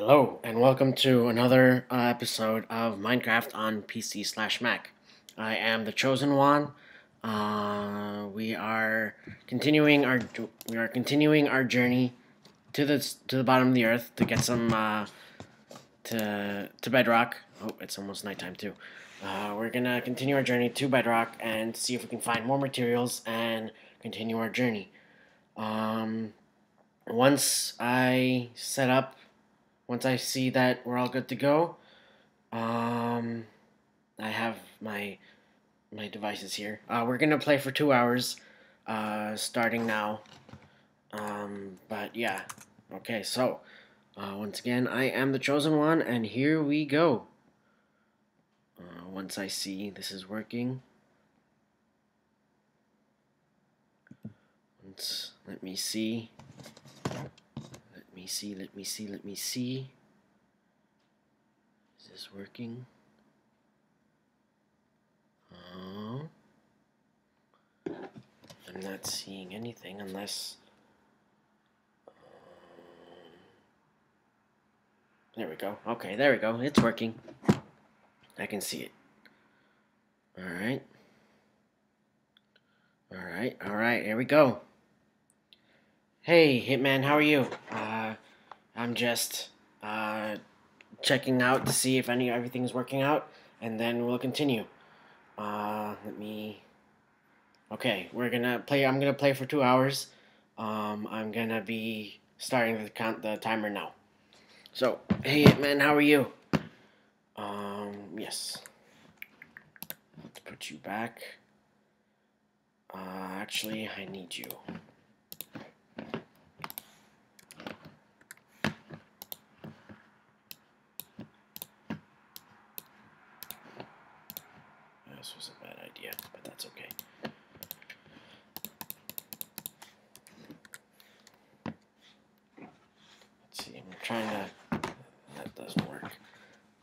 Hello, and welcome to another uh, episode of Minecraft on PC slash Mac. I am the chosen one. Uh, we are continuing our we are continuing our journey to the to the bottom of the earth to get some uh, to to bedrock. Oh, it's almost nighttime too. Uh, we're gonna continue our journey to bedrock and see if we can find more materials and continue our journey. Um, once I set up once I see that we're all good to go, um, I have my my devices here. Uh, we're gonna play for two hours, uh, starting now. Um, but yeah, okay. So, uh, once again, I am the chosen one, and here we go. Uh, once I see this is working, once let me see me see, let me see, let me see. Is this working? Oh. I'm not seeing anything unless... Um, there we go. Okay, there we go. It's working. I can see it. Alright. Alright, alright, here we go. Hey, Hitman, how are you? Uh, I'm just uh, checking out to see if any everything's working out, and then we'll continue. Uh, let me. Okay, we're gonna play. I'm gonna play for two hours. Um, I'm gonna be starting the count the timer now. So, hey, Hitman, how are you? Um, yes. Let's put you back. Uh, actually, I need you. trying to. That doesn't work.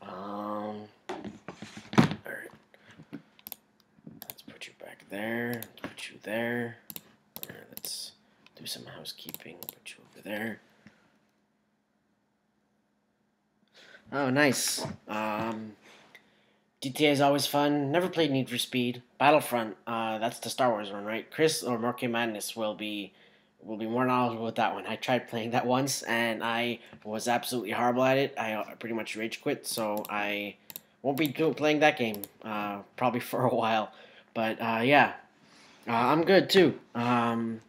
Um. Alright. Let's put you back there. Let's put you there. Right, let's do some housekeeping. Put you over there. Oh, nice. Um. GTA is always fun. Never played Need for Speed. Battlefront, uh, that's the Star Wars one, right? Chris or Morky Madness will be will be more knowledgeable with that one. I tried playing that once and I was absolutely horrible at it. I uh, pretty much rage quit, so I won't be playing that game uh, probably for a while. But uh, yeah, uh, I'm good too. Um,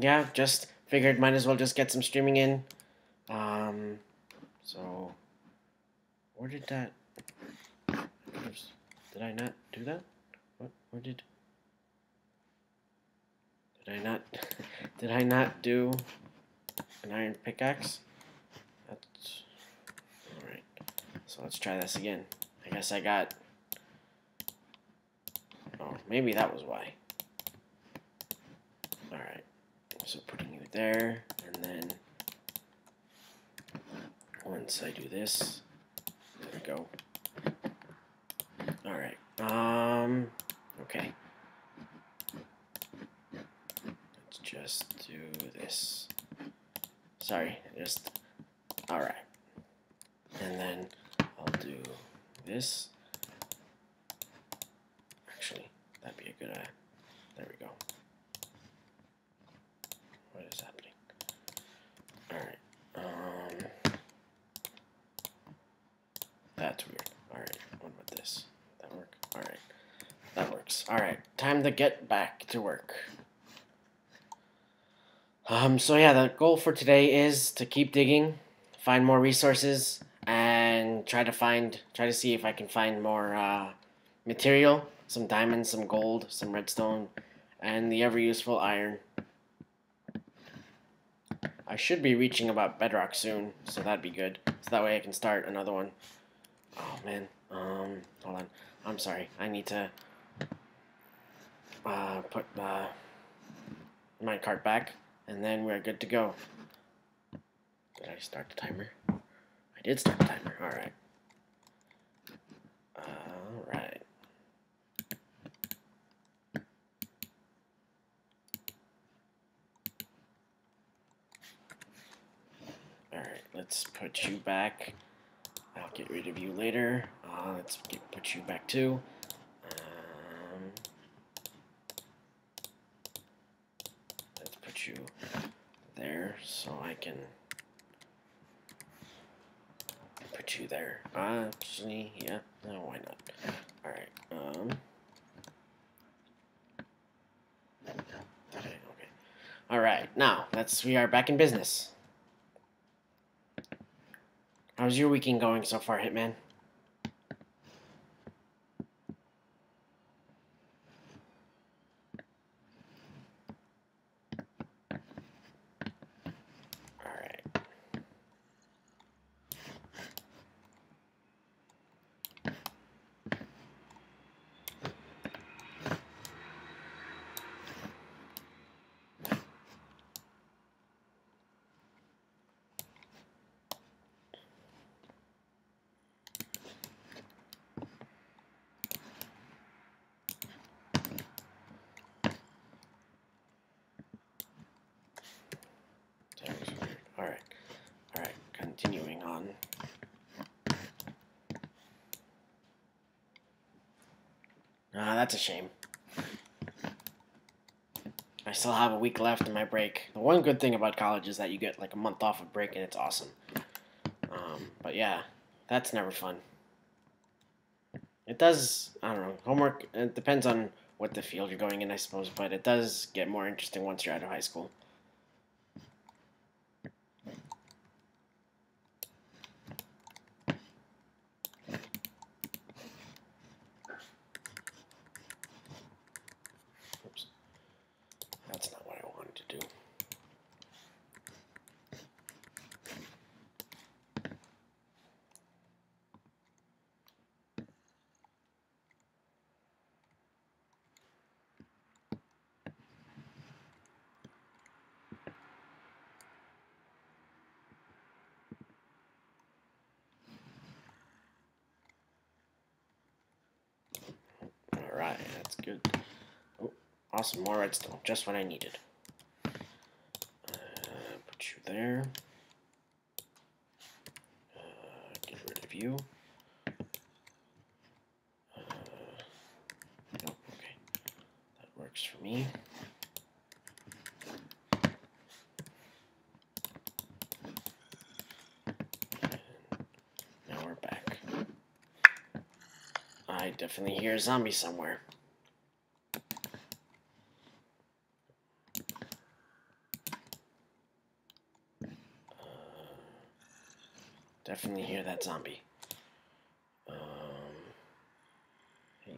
yeah, just figured might as well just get some streaming in. Um, so, where did that? Did I not do that? What? Where did? Did I not? Did I not do an iron pickaxe? That's all right. So let's try this again. I guess I got. Oh, maybe that was why. All right. So putting you there, and then once I do this, we go. All right. Um. Okay. Let's just do this. Sorry, just, alright. And then I'll do this. Actually, that'd be a good, uh, there we go. What is happening? Alright, um, that's weird. Alright, what about this? That work? Alright, that works. Alright, time to get back to work. Um, so yeah, the goal for today is to keep digging, find more resources, and try to find, try to see if I can find more uh, material, some diamonds, some gold, some redstone, and the ever useful iron. I should be reaching about bedrock soon, so that'd be good. So that way I can start another one. Oh man, um, hold on. I'm sorry. I need to uh, put my cart back and then we're good to go. Did I start the timer? I did start the timer. All right. All right. All right. Let's let's put you back. I'll get rid of you later. Uh, let's get, put you back too. Um, let's put you there so I can put you there. Actually, yeah, no, why not? Alright, um... Okay, okay. Alright, now, let's, we are back in business. How's your weekend going so far, Hitman? Alright. That was weird. Alright. Alright, continuing on. Ah, that's a shame. I still have a week left in my break. The one good thing about college is that you get like a month off of break and it's awesome. Um, but yeah, that's never fun. It does, I don't know, homework, it depends on what the field you're going in, I suppose, but it does get more interesting once you're out of high school. Oops. That's not what I wanted to do. Alright, that's good. Oh, awesome, more redstone. Just what I needed. Uh, put you there. Uh, get rid of you. Uh, nope, okay. That works for me. Now we're back. I definitely hear a zombie somewhere. Definitely hear that zombie. Um, hey.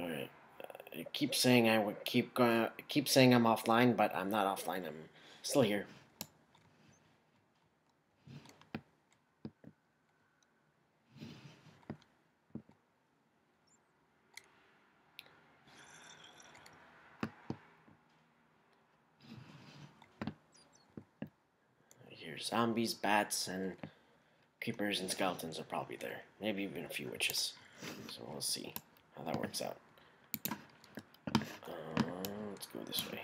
Alright. Uh, I keep saying I would keep going. Keep saying I'm offline, but I'm not offline. I'm still here. I hear zombies, bats, and creepers and skeletons are probably there. Maybe even a few witches. So we'll see how that works out. Uh, let's go this way.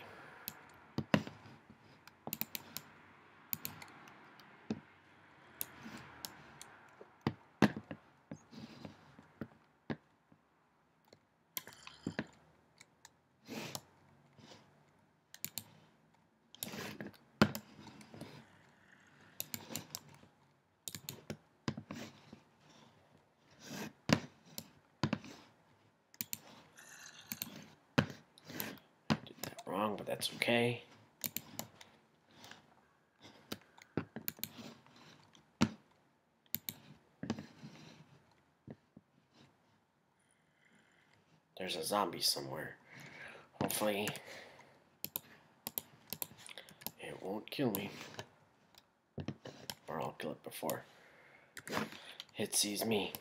Did that wrong, but that's okay. There's a zombie somewhere. Hopefully, it won't kill me. Or I'll kill it before it sees me.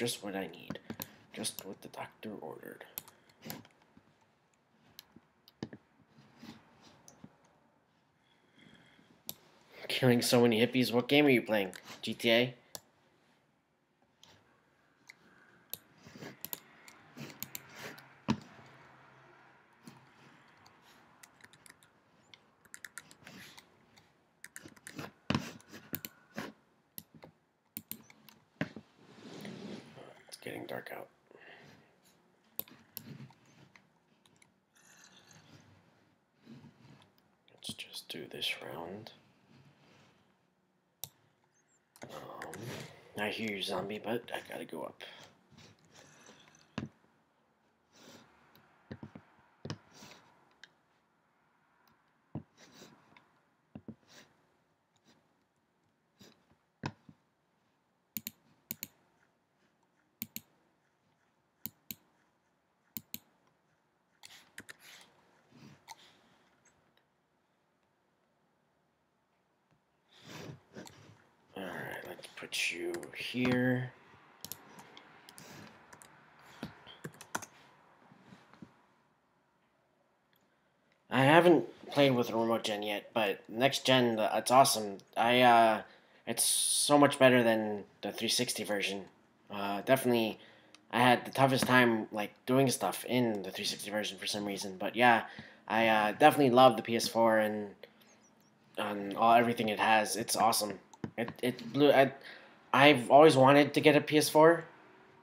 Just what I need. Just what the doctor ordered. Killing so many hippies. What game are you playing? GTA? It's getting dark out. Let's just do this round. Um, I hear you, zombie, but I gotta go up. Alright, let's put you here. I haven't played with a remote gen yet, but next gen, it's awesome. I uh, it's so much better than the 360 version. Uh, definitely, I had the toughest time like doing stuff in the 360 version for some reason. But yeah, I uh, definitely love the PS4 and and all everything it has. It's awesome. It it blew. I, I've always wanted to get a PS4,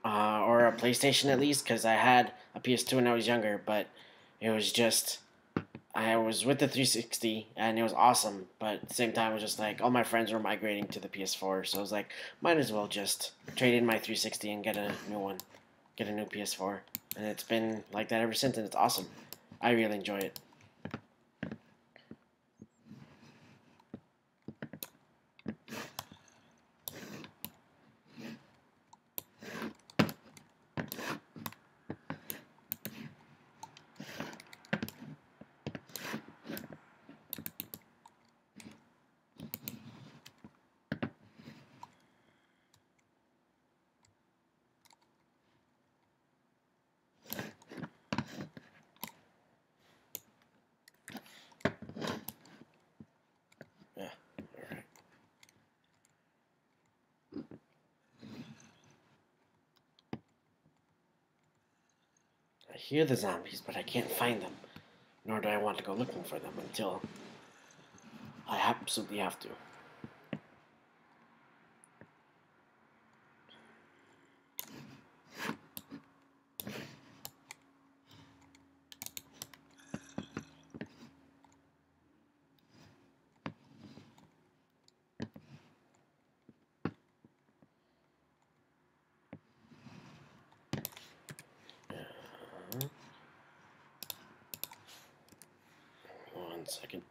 uh, or a PlayStation at least, because I had a PS2 when I was younger. But it was just I was with the 360 and it was awesome. But at the same time, it was just like all my friends were migrating to the PS4, so I was like, might as well just trade in my 360 and get a new one, get a new PS4. And it's been like that ever since, and it's awesome. I really enjoy it. Yeah. All right. I hear the zombies, but I can't find them. Nor do I want to go looking for them until I absolutely have to. One second.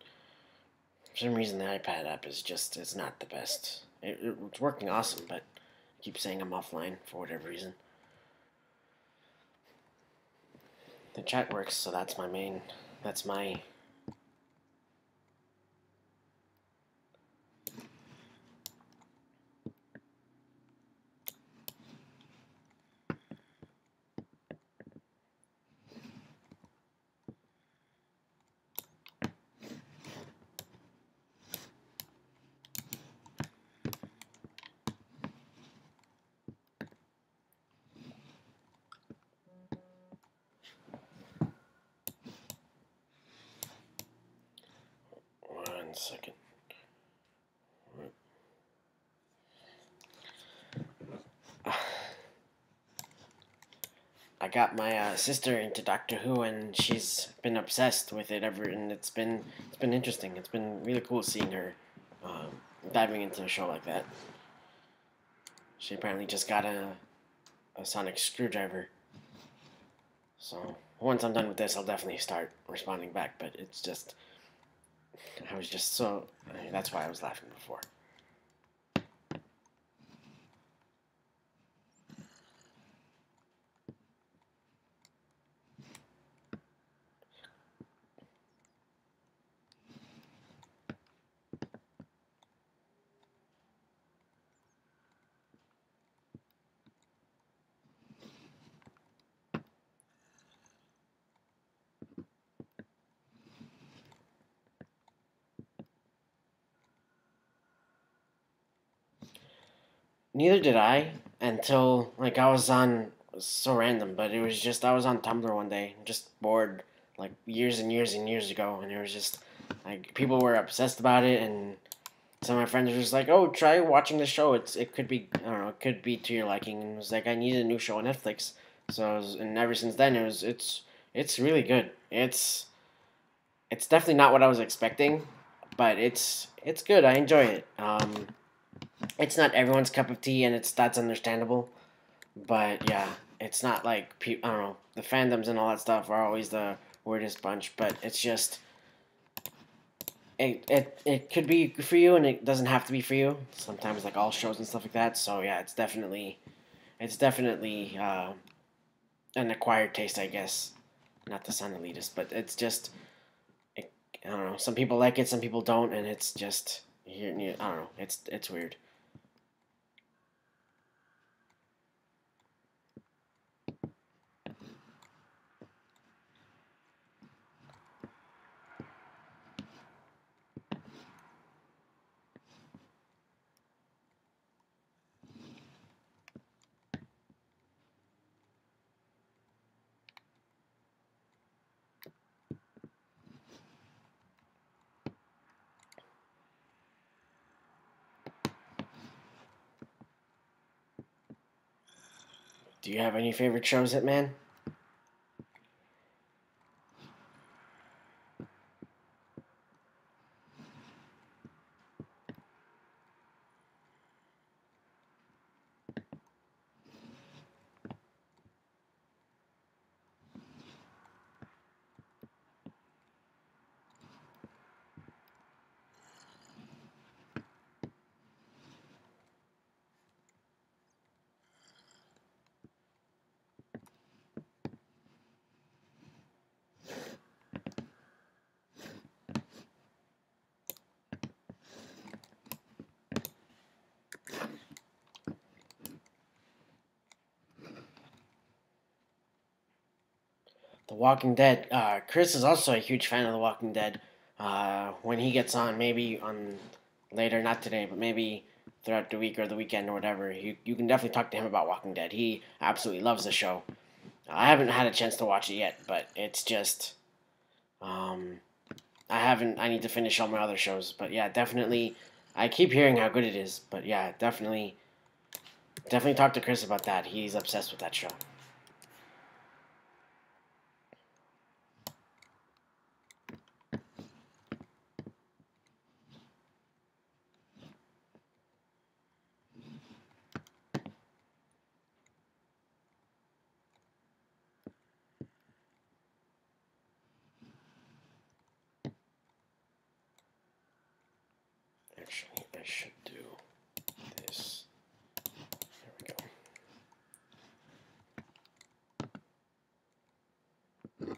For some reason, the iPad app is just, it's not the best. It, it- it's working awesome, but I keep saying I'm offline for whatever reason. The chat works, so that's my main, that's my One second. I got my uh, sister into Doctor Who, and she's been obsessed with it ever, and it's been it's been interesting. It's been really cool seeing her um, diving into a show like that. She apparently just got a a sonic screwdriver. So once I'm done with this, I'll definitely start responding back. But it's just I was just so. That's why I was laughing before. Neither did I until like I was on so random, but it was just I was on Tumblr one day, just bored, like years and years and years ago, and it was just like people were obsessed about it, and some of my friends were just like, "Oh, try watching the show. It's it could be I don't know, it could be to your liking." And it was like I needed a new show on Netflix, so was, and ever since then it was it's it's really good. It's it's definitely not what I was expecting, but it's it's good. I enjoy it. Um, it's not everyone's cup of tea, and it's that's understandable. But yeah, it's not like pe- I don't know the fandoms and all that stuff are always the weirdest bunch. But it's just it it it could be for you, and it doesn't have to be for you. Sometimes like all shows and stuff like that. So yeah, it's definitely it's definitely uh, an acquired taste, I guess. Not to sound elitist, but it's just it, I don't know. Some people like it, some people don't, and it's just I don't know. It's it's weird. Do you have any favorite shows, Hitman? Walking Dead. Uh, Chris is also a huge fan of The Walking Dead. Uh, when he gets on, maybe on later, not today, but maybe throughout the week or the weekend or whatever, you, you can definitely talk to him about Walking Dead. He absolutely loves the show. I haven't had a chance to watch it yet, but it's just. Um, I haven't. I need to finish all my other shows, but yeah, definitely. I keep hearing how good it is, but yeah, definitely. Definitely talk to Chris about that. He's obsessed with that show. Actually, I should do this. There we go.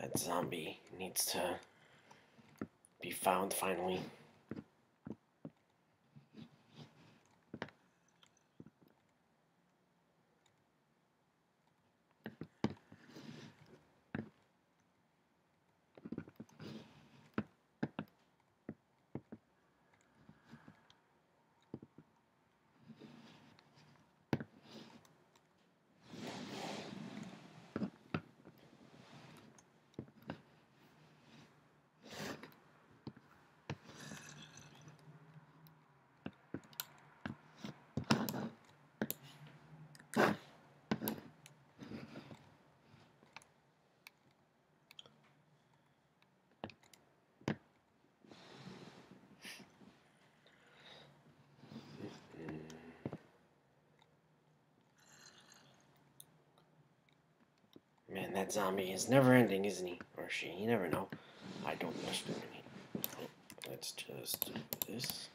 That zombie needs to be found finally. Man, that zombie is never ending, isn't he? Or she? You never know. I don't understand. Let's just do this.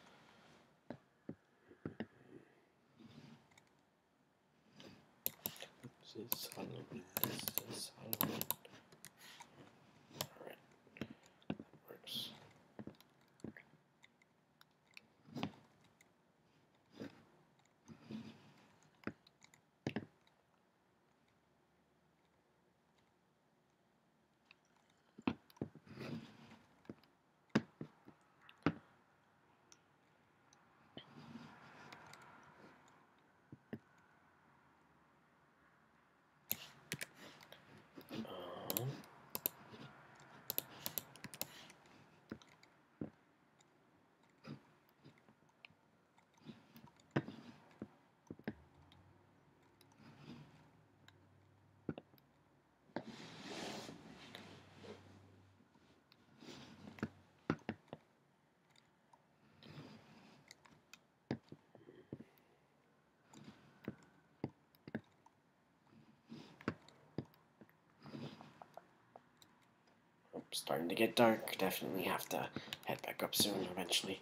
This is Halloween. This is Halloween. Alright. That works. Starting to get dark. Definitely have to head back up soon eventually.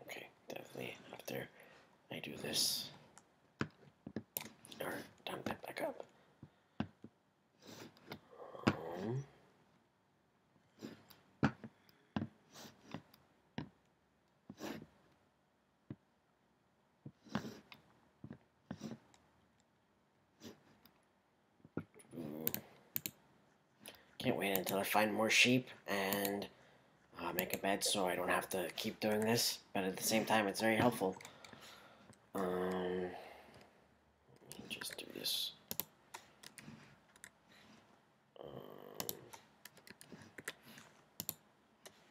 Okay, definitely after I do this. Or time to back up. Um, ooh. Can't wait until I find more sheep and uh, make a bed so I don't have to keep doing this. But at the same time, it's very helpful. Um, let me just do this. Um,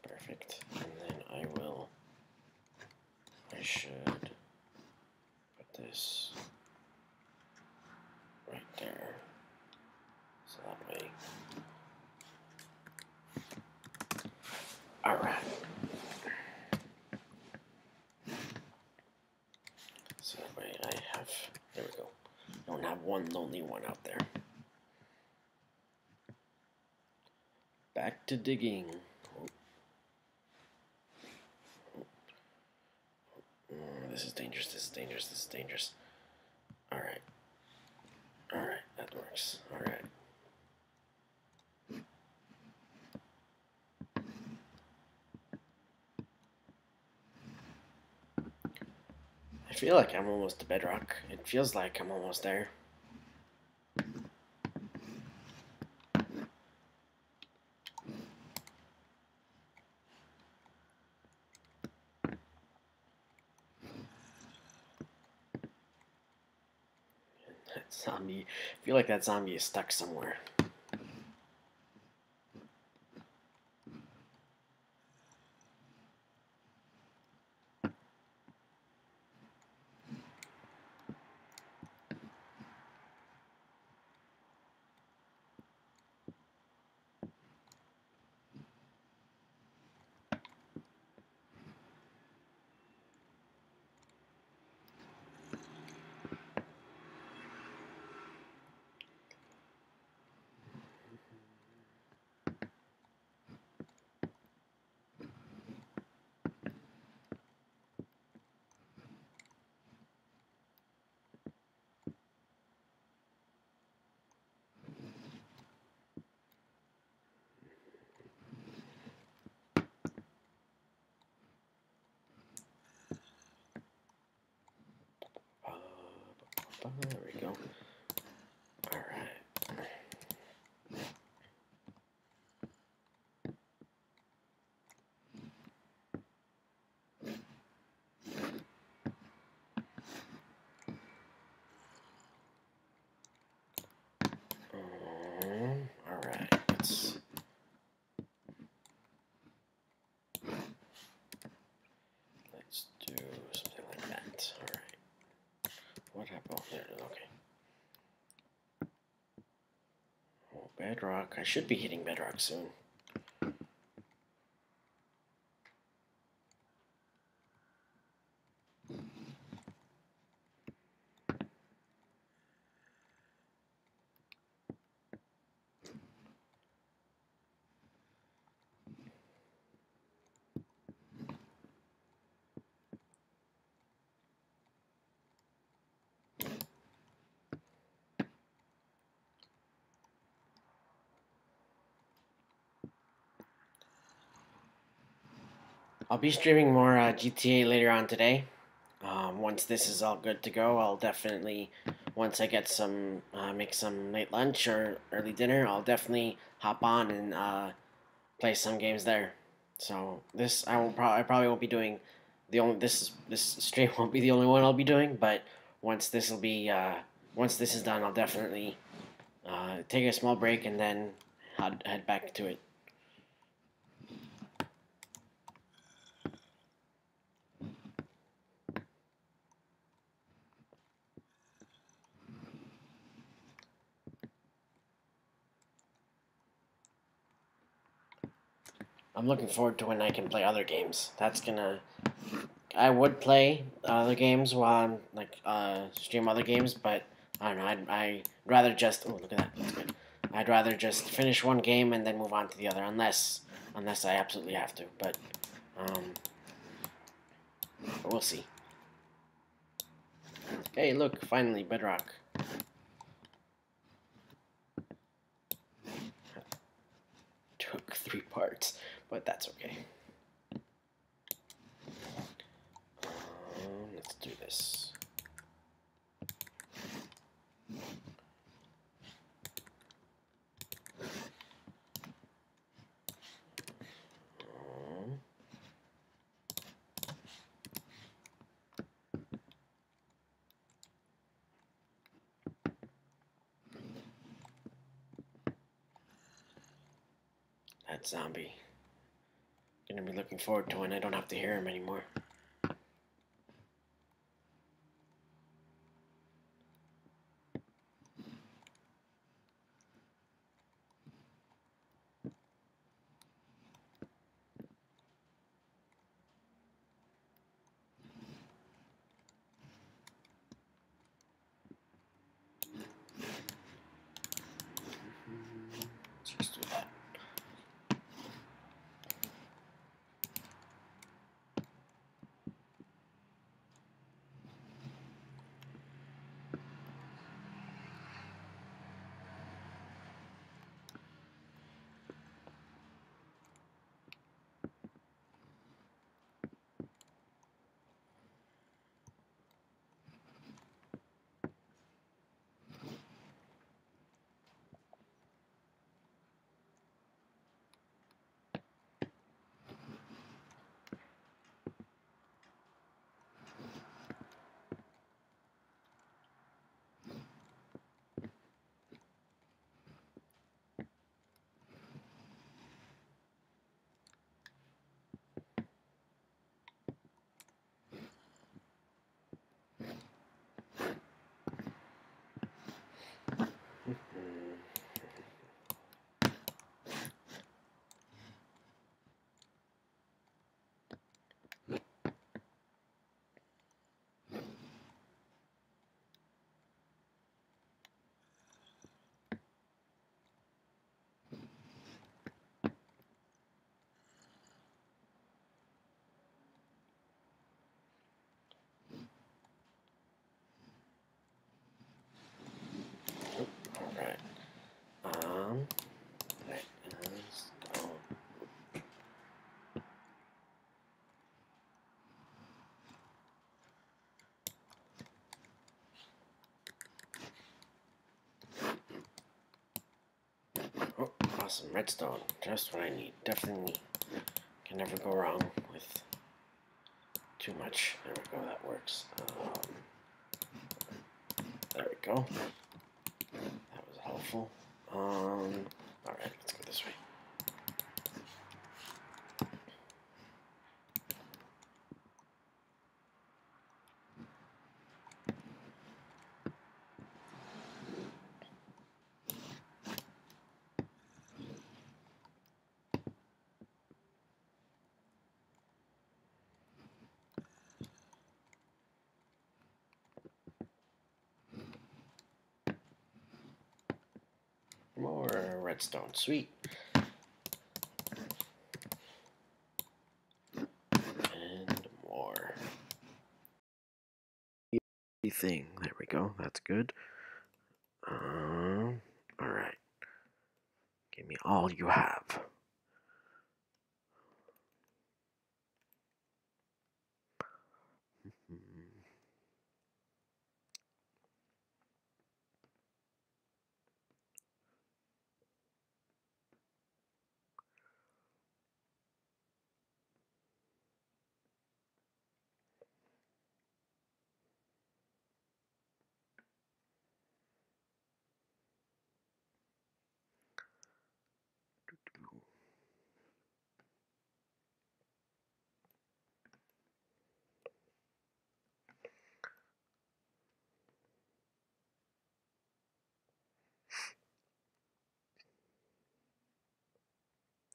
perfect. And then I will. I should put this right there. So that way. Alright. So that way I have. There we go. Don't have one lonely one out there. Back to digging. Oh, this is dangerous. This is dangerous. This is dangerous. Alright. Alright, that works. Alright. I feel like I'm almost to bedrock. It feels like I'm almost there. That zombie. I feel like that zombie is stuck somewhere. Uh, there we go. Alright. Um, Alright, let's let's do something like that. Alright. What happened? Oh, there it is. Okay. Oh, bedrock. I should be hitting bedrock soon. Be streaming more uh, GTA later on today. Um, once this is all good to go, I'll definitely, once I get some, uh, make some late lunch or early dinner, I'll definitely hop on and uh, play some games there. So this, I will probably, I probably won't be doing the only this this stream won't be the only one I'll be doing, but once this will be, uh, once this is done, I'll definitely uh, take a small break and then head head back to it. I'm looking forward to when I can play other games. That's gonna. I would play other games while I'm like uh, stream other games, but I don't know. I'd, I'd rather just. Oh, look at that. That's good. I'd rather just finish one game and then move on to the other, unless unless I absolutely have to. But um, we'll see. Hey, look! Finally, Bedrock. Took three parts, but that's okay. Um, let's do this. Um, That zombie. Gonna be looking forward to when I don't have to hear him anymore. Let's just do that. Alright. Go. Oh, awesome. Redstone. Just what I need. Definitely. Can never go wrong with too much. There we go. That works. Um, there we go. That was helpful. Um, alright, let's go this way. Redstone. Sweet. And more. Thing. There we go. That's good. Um, all right. Give me all you have.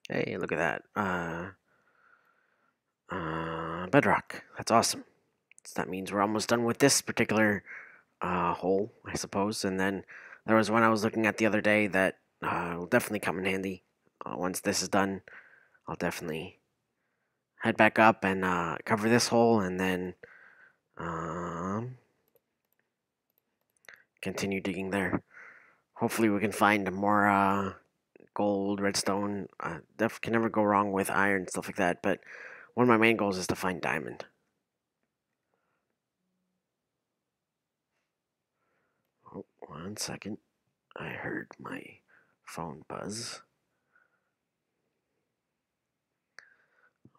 Hey, look at that. Uh, uh, bedrock. That's awesome. So that means we're almost done with this particular uh, hole, I suppose. And then there was one I was looking at the other day that uh, will definitely come in handy. Uh, once this is done, I'll definitely head back up and uh, cover this hole and then um, continue digging there. Hopefully, we can find more uh, gold, redstone. Uh, can never go wrong with iron stuff like that. But one of my main goals is to find diamond. Oh, one second. I heard my phone buzz.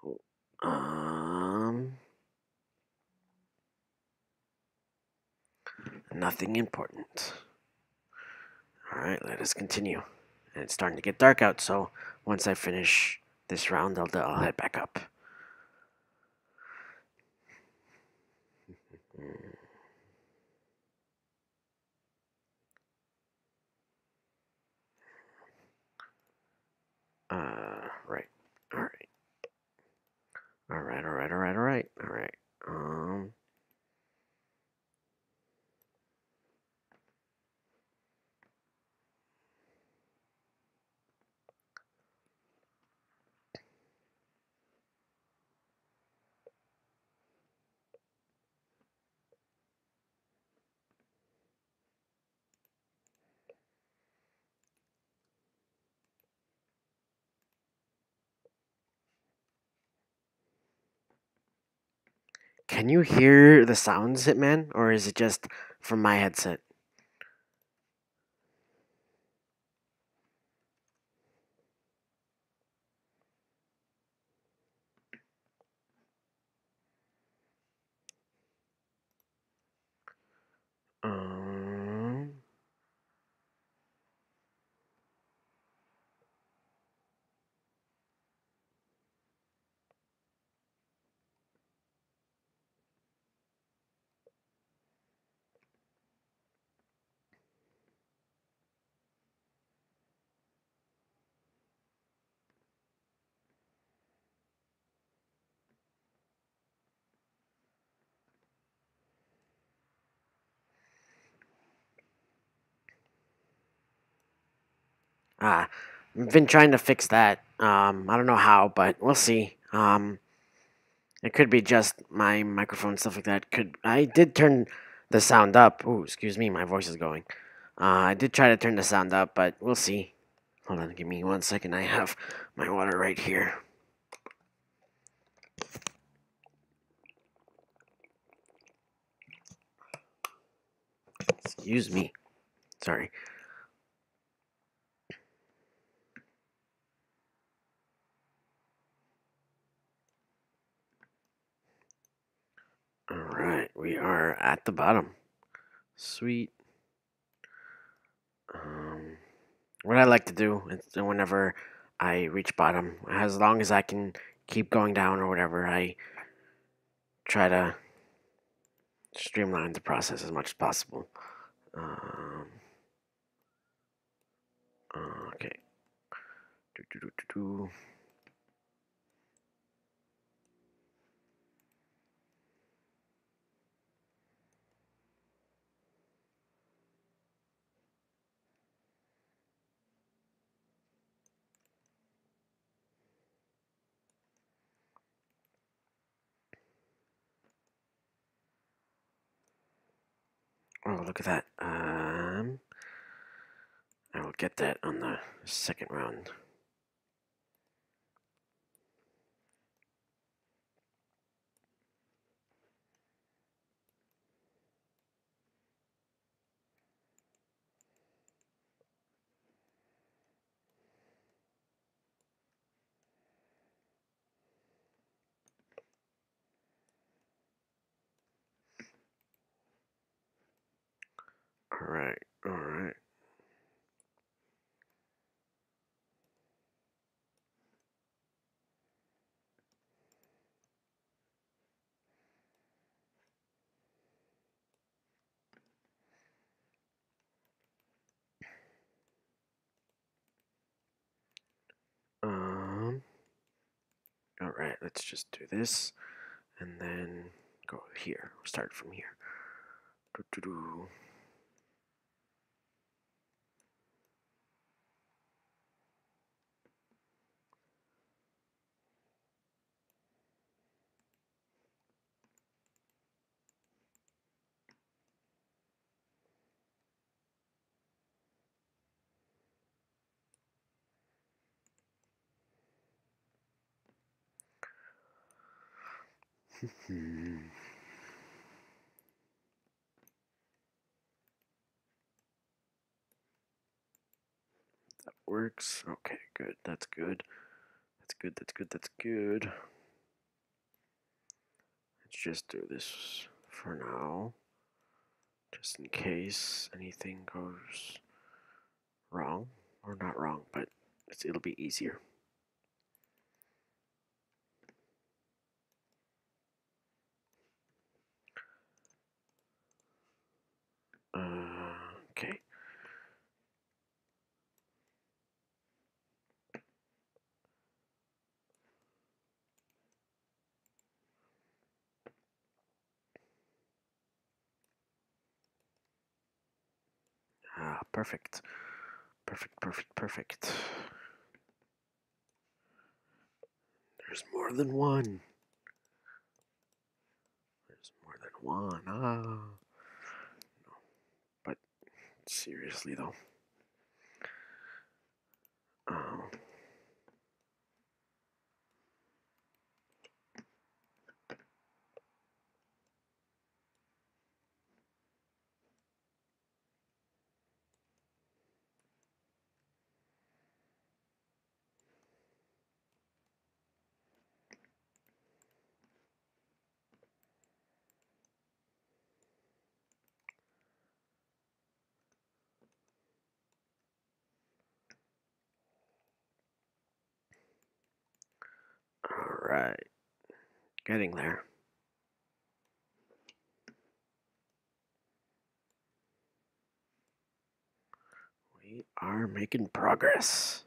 Oh, um, nothing important. All right, let us continue. And it's starting to get dark out, so once I finish this round, I'll, I'll head back up. Uh, right. All right. All right. All right. All right. All right. All right. Um. Can you hear the sounds, Hitman, or is it just from my headset? Ah, I've been trying to fix that. Um, I don't know how, but we'll see. Um, it could be just my microphone stuff like that. Could I did turn the sound up? Ooh, excuse me, my voice is going. Uh, I did try to turn the sound up, but we'll see. Hold on, give me one second. I have my water right here. Excuse me. Sorry. Right, we are at the bottom. Sweet. Um, what I like to do is whenever I reach bottom, as long as I can keep going down or whatever, I try to streamline the process as much as possible. Um, okay. Do, do, do, do, do. Oh, look at that. Um, I will get that on the second round. All right, all right. Um, all right, let's just do this and then go here. Start from here. Doo -doo -doo. Hmm. That works. Okay, good. That's good. That's good. That's good. That's good. Let's just do this for now. Just in case anything goes wrong. Or not wrong, but it'll be easier. Uh, okay. Ah, perfect. Perfect, perfect, perfect. There's more than one. There's more than one. Ah. No. But seriously, though. Oh. Alright. Getting there. We are making progress.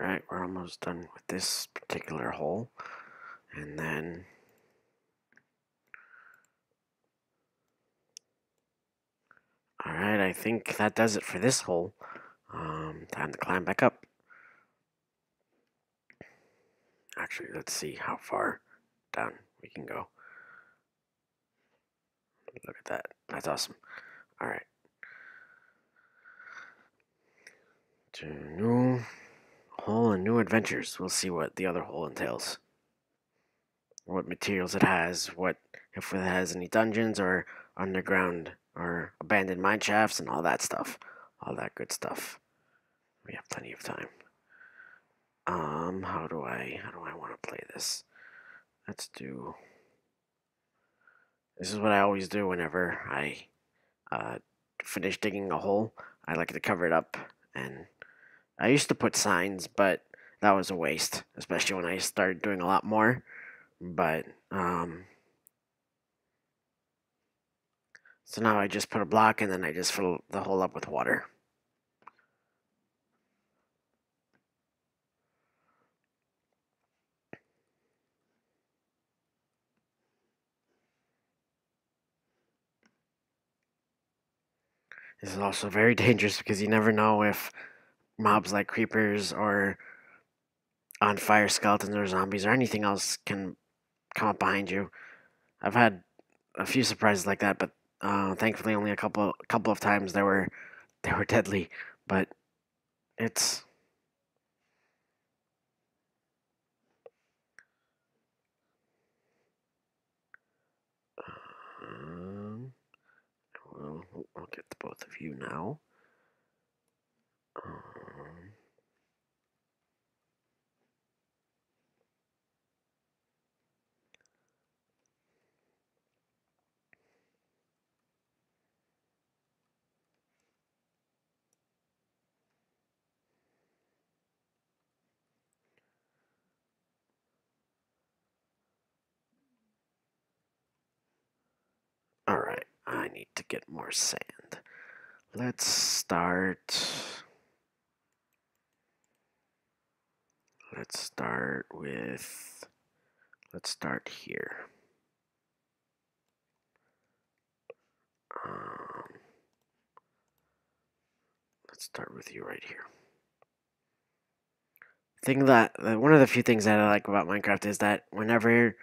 Alright, we're almost done with this particular hole. And then Alright, I think that does it for this hole. Um, time to climb back up. Actually, let's see how far down we can go. Look at that. That's awesome. Alright. To new hole and new adventures. We'll see what the other hole entails. What materials it has, what if it has any dungeons or underground or abandoned mine shafts and all that stuff. All that good stuff. We have plenty of time. Um, how do I how do I want to play this? Let's do This is what I always do whenever I uh, finish digging a hole. I like to cover it up and I used to put signs, but that was a waste, especially when I started doing a lot more. But um So now I just put a block and then I just fill the hole up with water. This is also very dangerous because you never know if mobs like creepers or on fire skeletons or zombies or anything else can come up behind you. I've had a few surprises like that, but Uh, thankfully, only a couple a couple of times they were they were deadly, but it's um, well, I'll get to both of you now. Um, all right, I need to get more sand. Let's start. Let's start with. Let's start here. Um, let's start with you right here. Thing that uh, one of the few things that I like about Minecraft is that whenever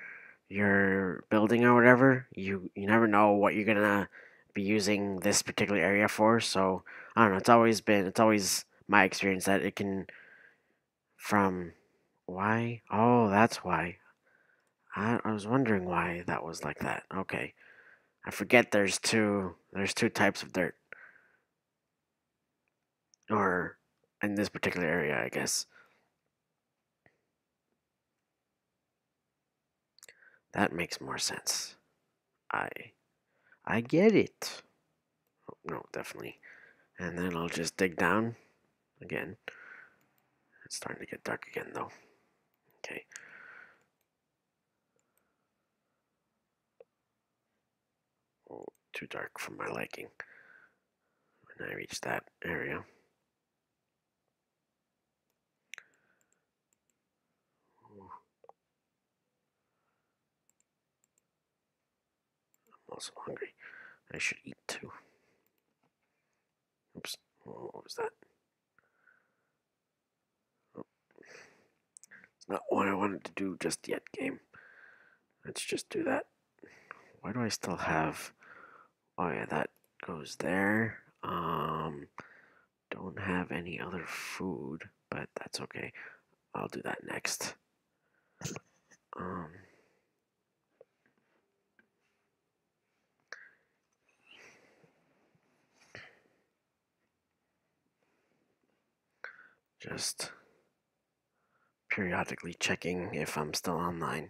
you're building or whatever, you you never know what you're gonna be using this particular area for. So I don't know. It's always been it's always my experience that it can from why oh that's why I, I was wondering why that was like that. Okay. I forget there's two there's two types of dirt. Or in this particular area, I guess. That makes more sense. I I get it. Oh, no, definitely. And then I'll just dig down again. It's starting to get dark again though. Okay. Oh, too dark for my liking. When I reach that area. I'm also hungry. I should eat too. Oops. What was that? Not what I wanted to do just yet, game. Let's just do that. Why do I still have... Oh yeah, that goes there. Um, don't have any other food, but that's okay. I'll do that next. Um... Just periodically checking if I'm still online.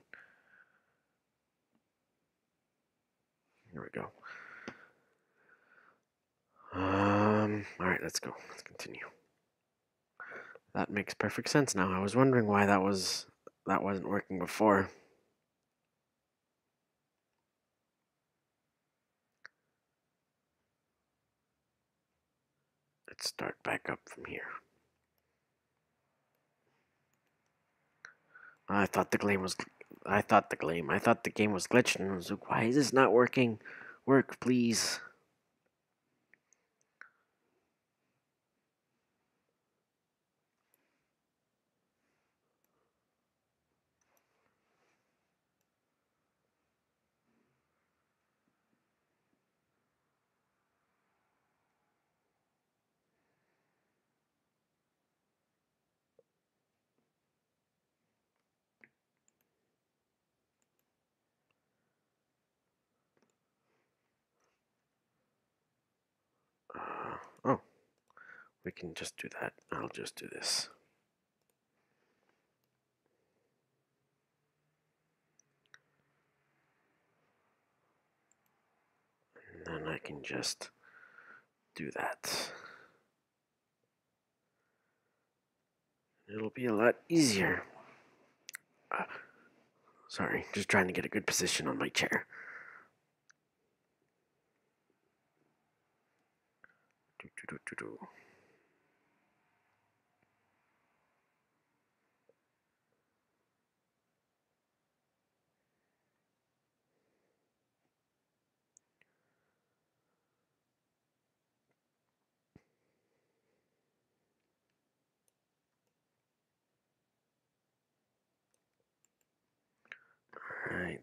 Here we go. Um, alright, let's go. Let's continue. That makes perfect sense now. I was wondering why that was that wasn't working before. Let's start back up from here. I thought the game was. I thought the game. I thought the game was glitched, and I was like, "Why is this not working? Work, please." Uh, oh, we can just do that. I'll just do this. And then I can just do that. It'll be a lot easier. Uh, sorry, just trying to get a good position on my chair. Do, do, do, do, do.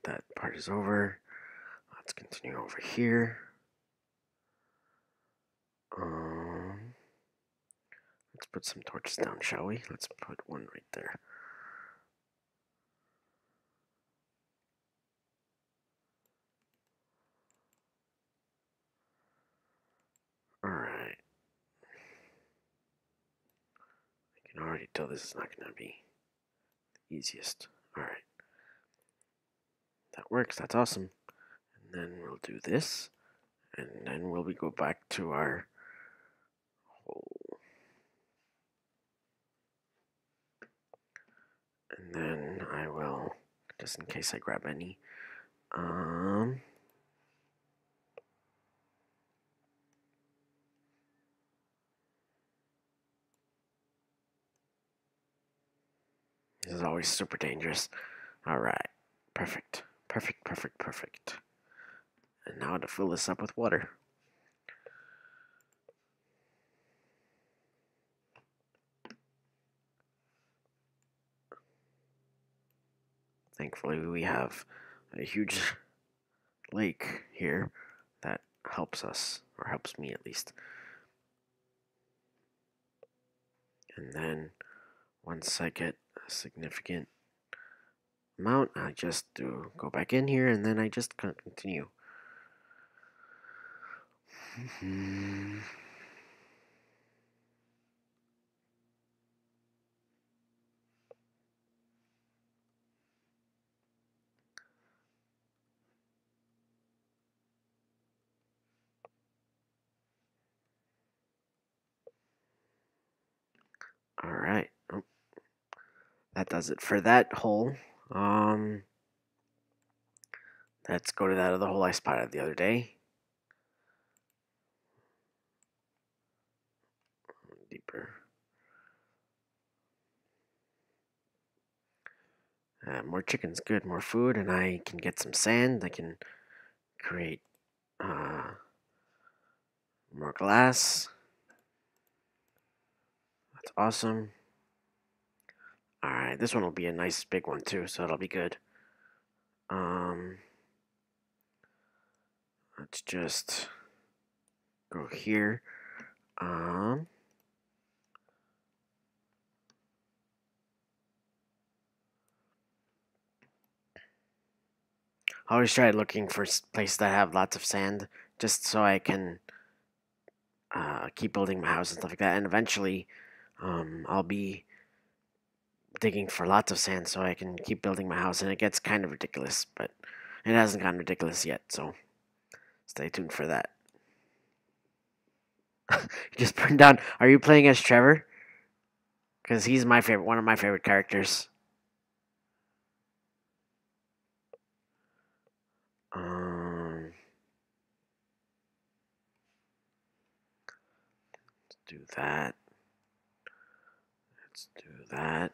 That part is over. Let's continue over here. Um, let's put some torches down, shall we? Let's put one right there. Alright. I can already tell this is not going to be the easiest. Alright. That works, that's awesome. And then we'll do this, and then we'll we go back to our hole. And then I will, just in case I grab any, um, This is always super dangerous. Alright. Perfect. Perfect, perfect, perfect. And now to fill this up with water. Thankfully, we have a huge lake here that helps us, or helps me at least. And then once I get a significant amount, I just do go back in here and then I just continue. All right. That does it for that hole. Um, let's go to that other hole I spotted the other day. Deeper. Uh, more chickens, good. More food, and I can get some sand. I can create uh, more glass. That's awesome. Alright, this one will be a nice big one too, so it'll be good. Um, let's just go here. Um, I always try looking for places that have lots of sand, just so I can uh, keep building my house and stuff like that. And eventually, um, I'll be digging for lots of sand so I can keep building my house, and it gets kind of ridiculous, but it hasn't gotten ridiculous yet, so stay tuned for that. just burned down. Are you playing as Trevor? Because he's my favorite, one of my favorite characters. Um, let's do that. Let's do that.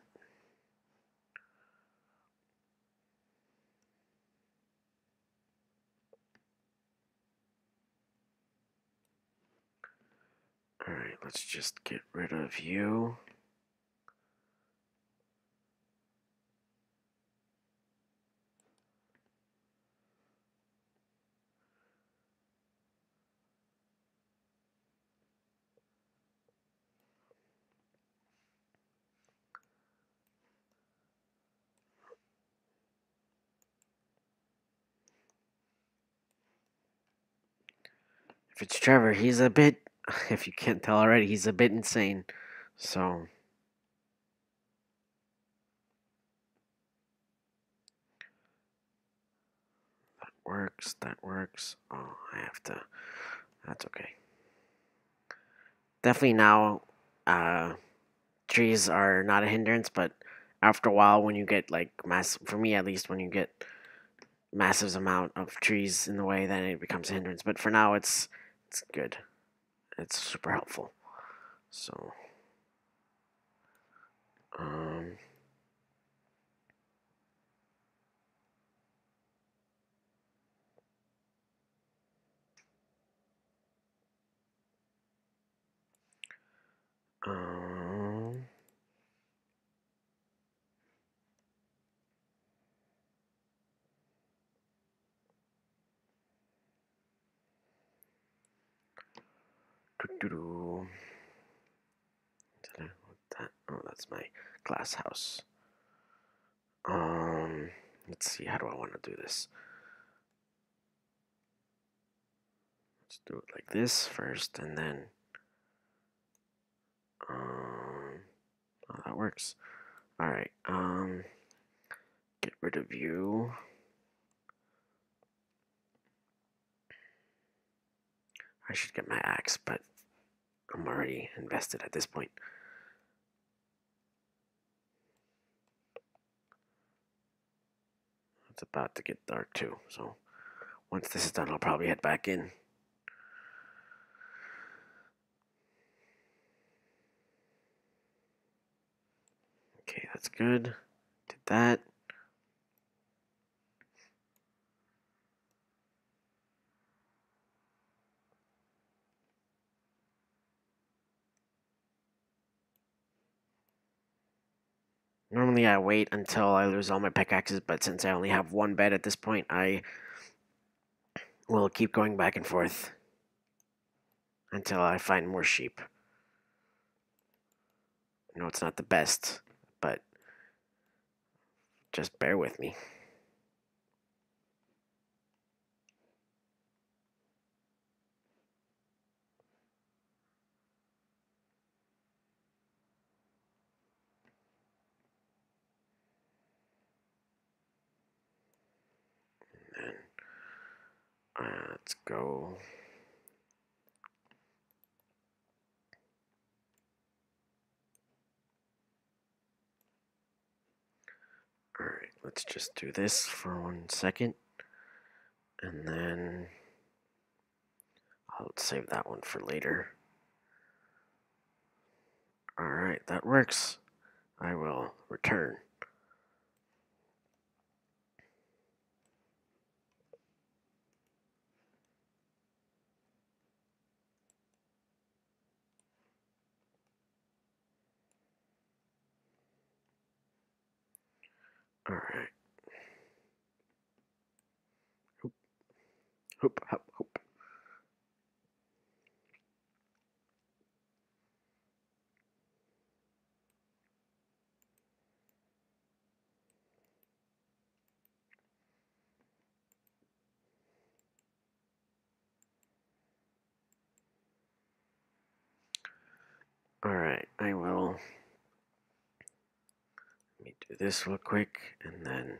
Alright, let's just get rid of you. If it's Trevor, he's a bit if you can't tell already, he's a bit insane. So. That works, that works. Oh, I have to. That's okay. Definitely now, uh, trees are not a hindrance, but after a while, when you get like mass, for me at least, when you get massive amount of trees in the way, then it becomes a hindrance. But for now, it's it's good it's super helpful. So, um, um, Doo-doo-doo. Did I- what that? Oh, that's my glass house. Um, let's see. How do I want to do this? Let's do it like this first, and then. Um, oh, that works. All right. Um, get rid of you. I should get my axe, but I'm already invested at this point. It's about to get dark too, so once this is done, I'll probably head back in. Okay, that's good. Did that. Normally I wait until I lose all my pickaxes, but since I only have one bed at this point, I will keep going back and forth until I find more sheep. No, it's not the best, but just bear with me. Let's go. Alright, let's just do this for one second. And then I'll save that one for later. Alright, that works. I will return. Alright. Hoop. Hoop, hop, hoop. Alright, I will. Let me this real quick and then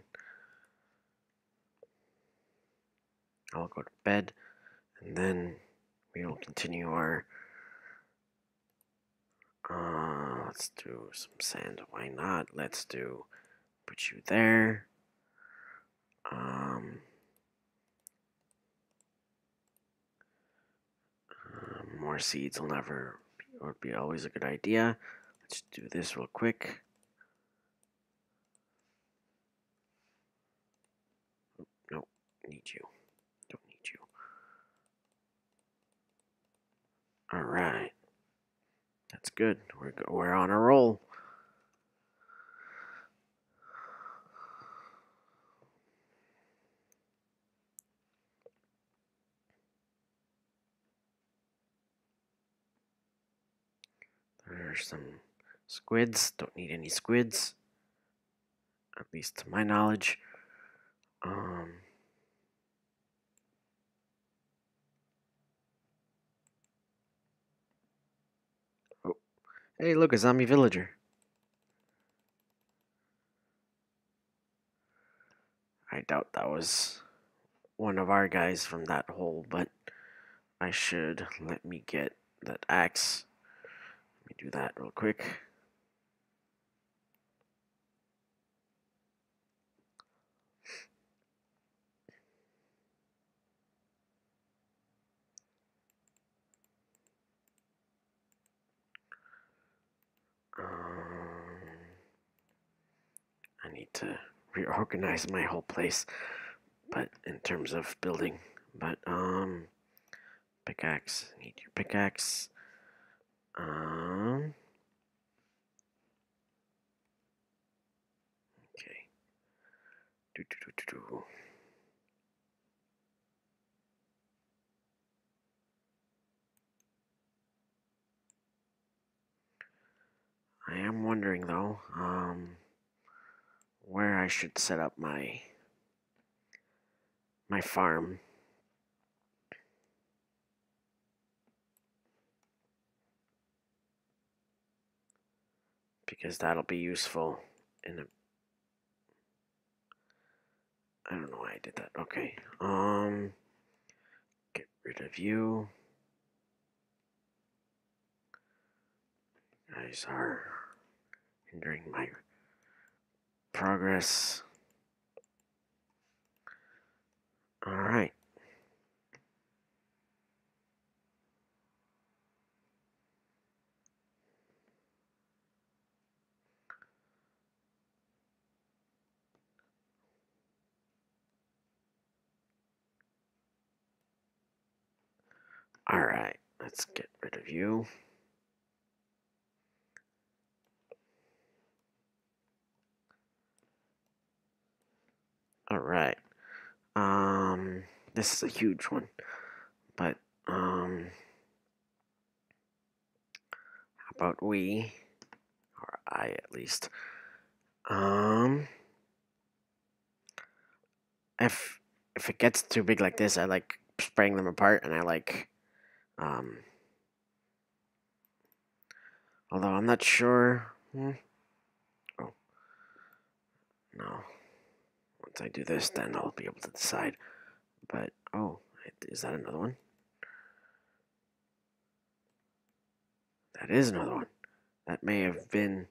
I'll go to bed and then we will continue our. Uh, let's do some sand. Why not? Let's do. Put you there. Um. uh, more seeds will never or be always a good idea. Let's do this real quick. Oh, Nope, need you. Don't need you. All right, that's good. We're we're on a roll. There's some squids. Don't need any squids. At least to my knowledge. Um. Hey, look, a zombie villager. I doubt that was one of our guys from that hole, but I should let me get that axe. Let me do that real quick. Um, I need to reorganize my whole place, but in terms of building, but um, pickaxe. Need your pickaxe. Um. Okay. Do do do do do. I am wondering though, um, where I should set up my my farm. Because that'll be useful in a I don't know why I did that. Okay. Um get rid of you. guys are hindering my progress. All right. All right, let's get rid of you. All right. Um, this is a huge one, but um, how about we, or I at least, um, if if it gets too big like this, I like spraying them apart, and I like, um, although I'm not sure. Hmm. Oh, no once I do this, then I'll be able to decide. But, oh, is that another one? That is another one. That may have been.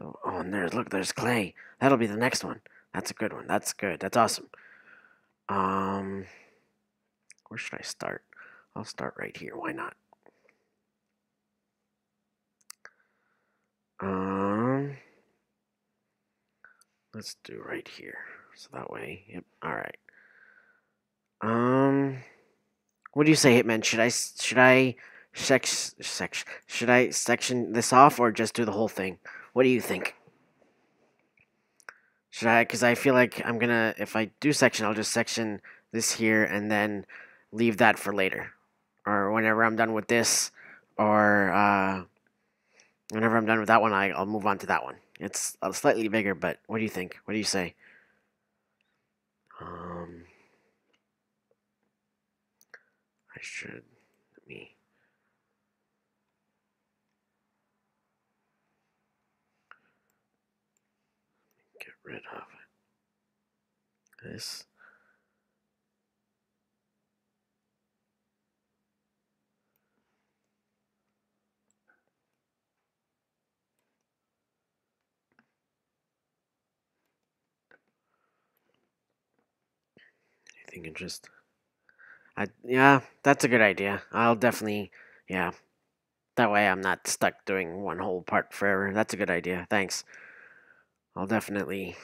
Oh, and there's look, there's clay. That'll be the next one. That's a good one. That's good. That's awesome. Um, where should I start? I'll start right here. Why not? Um, let's do right here. So that way, yep. All right. Um, what do you say, Hitman? Should I should I sex sex should I section this off or just do the whole thing? What do you think? Should I? Because I feel like I'm gonna. If I do section, I'll just section this here and then leave that for later, or whenever I'm done with this, or uh, whenever I'm done with that one, I, I'll move on to that one. It's slightly bigger, but what do you think? What do you say? I should let me. Get rid of this. anything interest. I yeah, that's a good idea. I'll definitely yeah. That way I'm not stuck doing one whole part forever. That's a good idea. Thanks. I'll definitely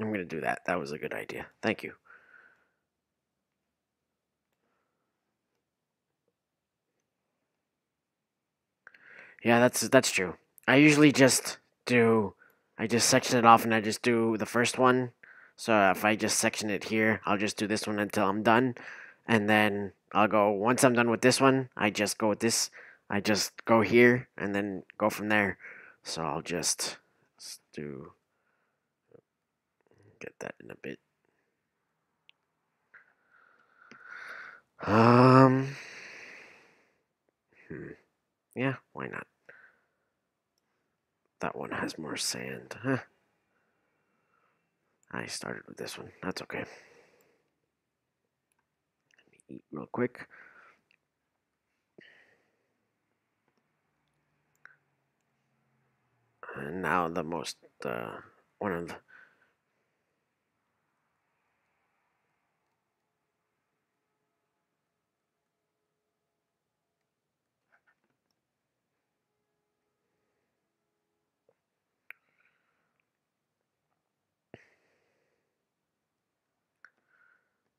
I'm gonna do that. That was a good idea. Thank you. Yeah, that's that's true. I usually just do I just section it off and I just do the first one so if I just section it here, I'll just do this one until I'm done. And then I'll go, once I'm done with this one, I just go with this. I just go here and then go from there. So I'll just do, get that in a bit. Um, hmm. Yeah, why not? That one has more sand. Huh. I started with this one. That's okay. Real quick. And now the most, uh, one of the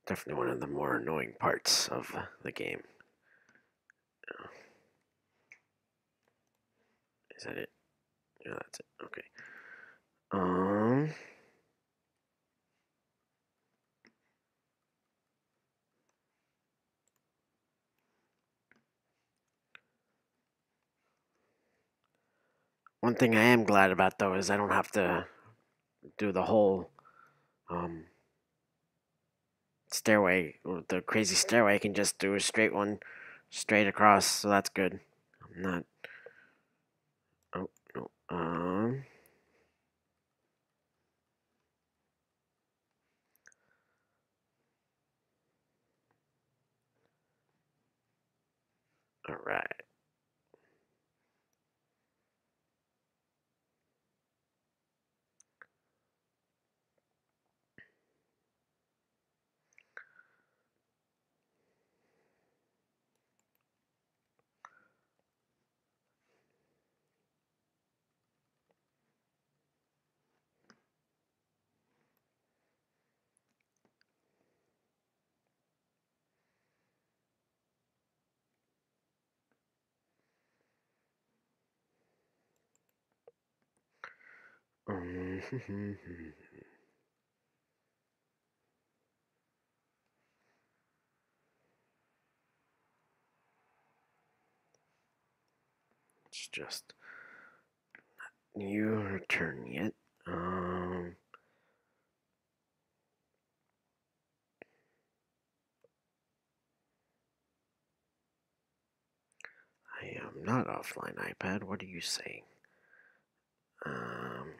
definitely one of the more annoying parts of the game. Is that it? Yeah, that's it. Okay. Um. One thing I am glad about though is I don't have to do the whole um, stairway, or the crazy stairway. I can just do a straight one, straight across. So that's good. I'm not. Oh no. Um. All it's just not new return yet. Um. I am not offline iPad. What are you saying? Um.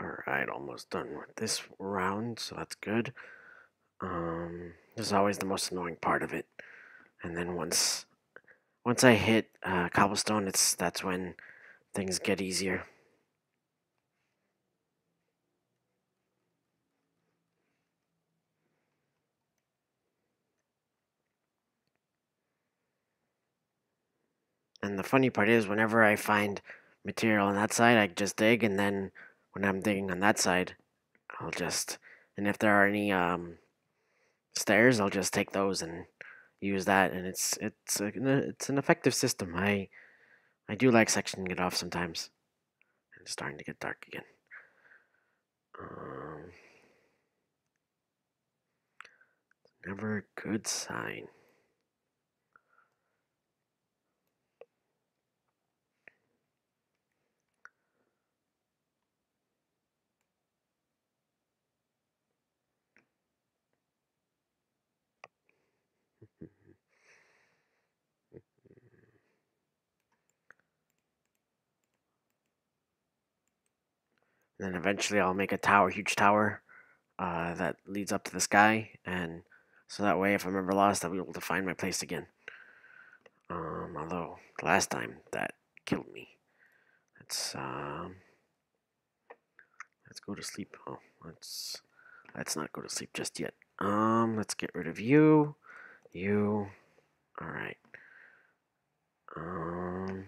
Alright, almost done with this round, so that's good. Um, this is always the most annoying part of it. And then once once I hit uh, cobblestone, it's that's when things get easier. And the funny part is, whenever I find material on that side, I just dig, and then when I'm digging on that side, I'll just and if there are any um, stairs, I'll just take those and use that, and it's it's a, it's an effective system. I I do like sectioning it off sometimes. It's starting to get dark again. Um, never a good sign. And then eventually I'll make a tower, huge tower, uh, that leads up to the sky, and so that way if I'm ever lost, I'll be able to find my place again. Um, although last time that killed me. Let's um, let's go to sleep. Oh, let's let's not go to sleep just yet. Um, let's get rid of you, you. All right. Um,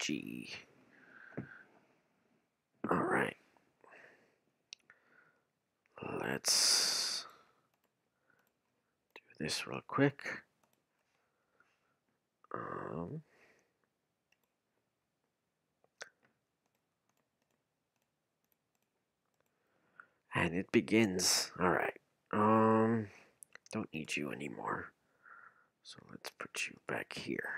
G. All right. Let's do this real quick. Um, and it begins. All right. Um, don't need you anymore. So let's put you back here.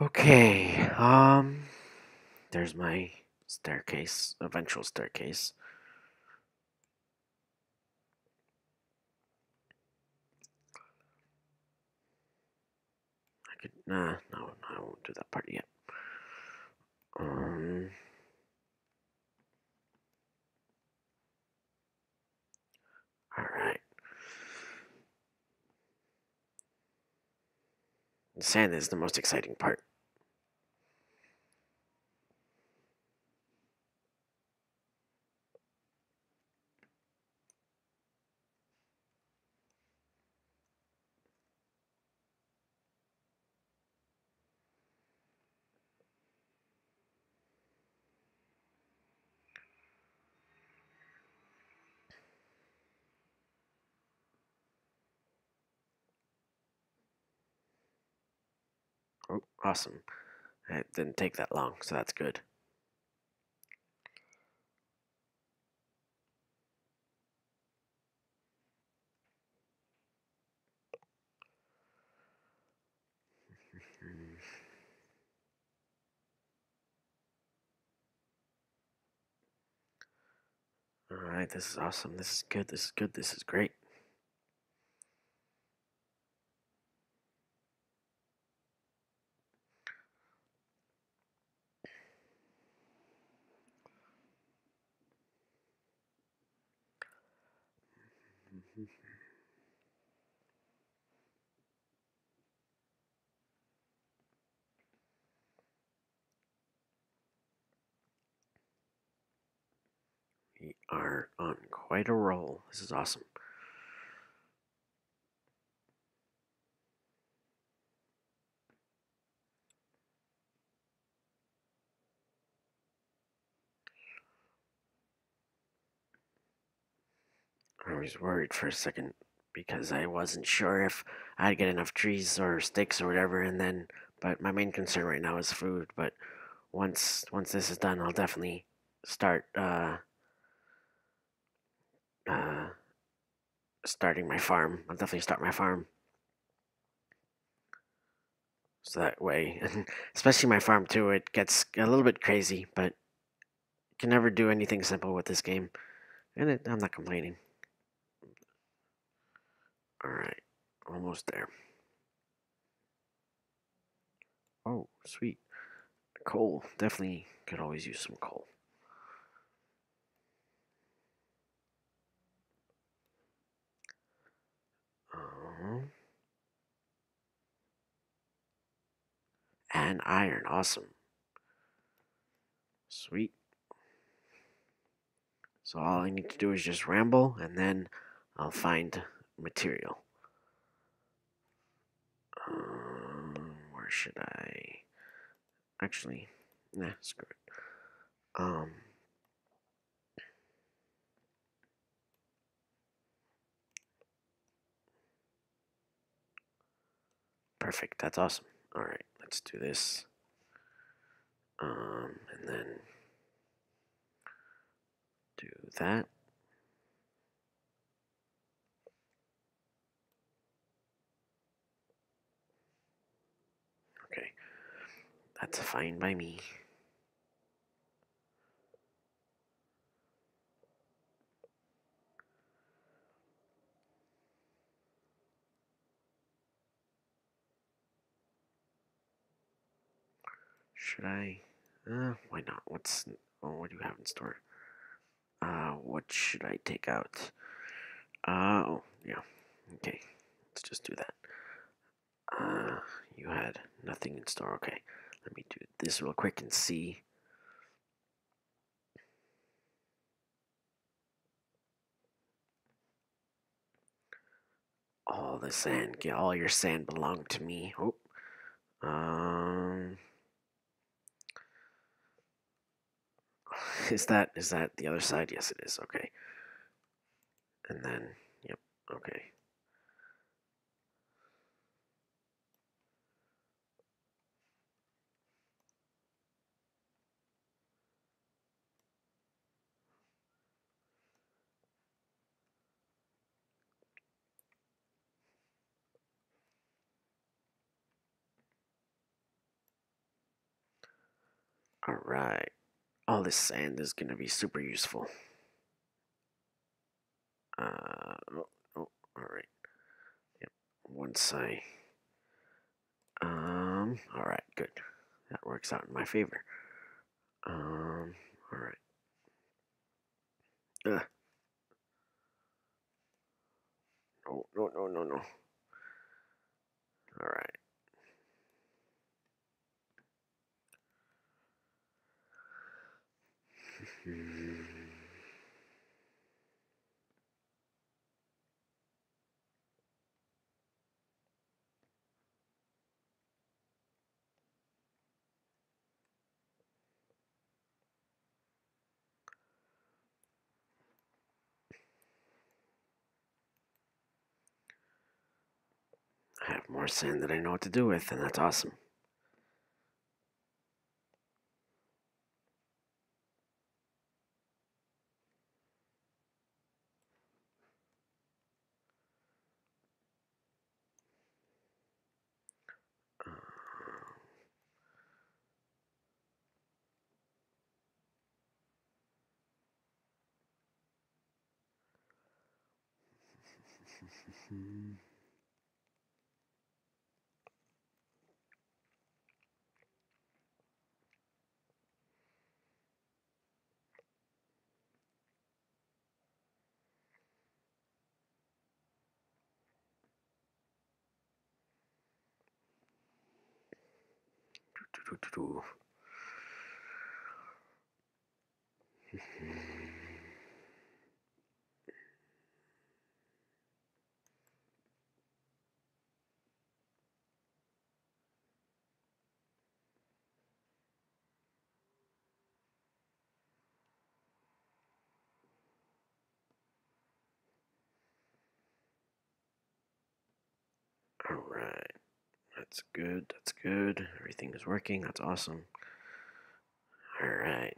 Okay. Um, there's my staircase, eventual staircase. I could, nah, no, I won't do that part yet. Um, all right. The sand is the most exciting part. Awesome. It didn't take that long, so that's good. Alright, this is awesome. This is good. This is good. This is great. We are on quite a roll. This is awesome. I was worried for a second because I wasn't sure if I'd get enough trees or sticks or whatever, and then. But my main concern right now is food. But once once this is done, I'll definitely start uh, uh, starting my farm. I'll definitely start my farm. So that way, especially my farm too, it gets a little bit crazy, but you can never do anything simple with this game, and it, I'm not complaining. All right, almost there. Oh, sweet. Coal. Definitely could always use some coal. And iron. Awesome. Sweet. So all I need to do is just ramble and then I'll find material. Um, where should I? Actually, nah, screw it. Um, perfect. That's awesome. All right, let's do this. Um, and then do that. Okay, that's fine by me. Should I? Uh, why not? What's oh, what do you have in store? Uh, what should I take out? Uh, oh, yeah. Okay, let's just do that. Uh, you had nothing in store. Okay, let me do this real quick and see. All the sand, get all your sand belonged to me. Oh, um, is that is that the other side? Yes, it is. Okay, and then yep. Okay. All right. All this sand is going to be super useful. Uh, oh, oh, all right. Yep. Once I, um, all right, good. That works out in my favor. Um, all right. Ugh. No, no, no, no, no. All right. I have more sand that I know what to do with, and that's awesome. 음. 두두두두. All right. That's good. That's good. Everything is working. That's awesome. All right.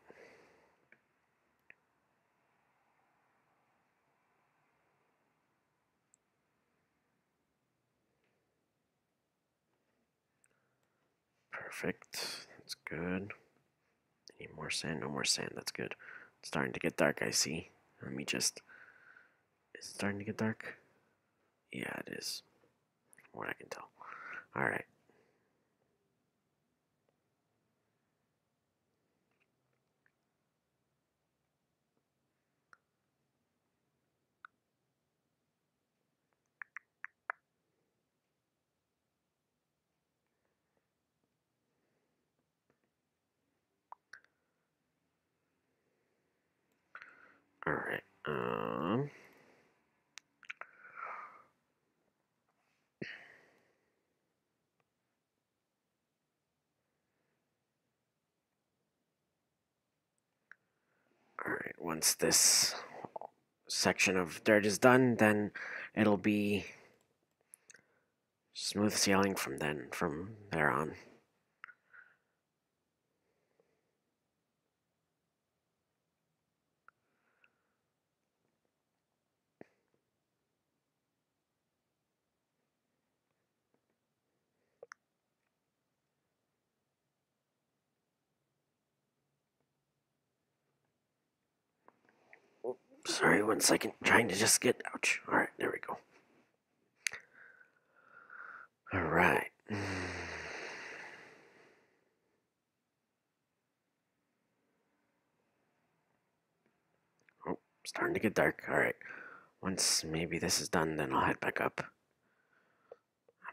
Perfect. That's good. Any more sand? No more sand. That's good. It's starting to get dark, I see. Let me just. Is it starting to get dark? Yeah, it is. What I can tell. Alright. Alright. Um. Alright, once this section of dirt is done, then it'll be smooth sailing from then, from there on. Sorry, one second. Trying to just get. Ouch. Alright, there we go. Alright. Oh, starting to get dark. Alright. Once maybe this is done, then I'll head back up.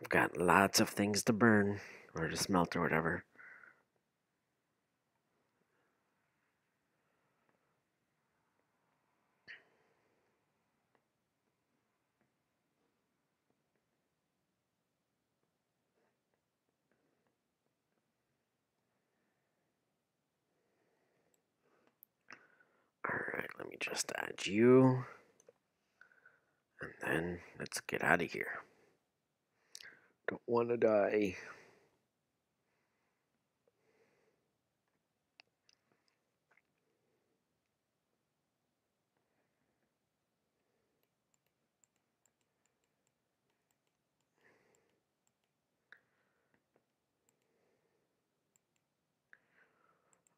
I've got lots of things to burn or to smelt or whatever. Alright, let me just add you. And then let's get out of here. Don't want to die.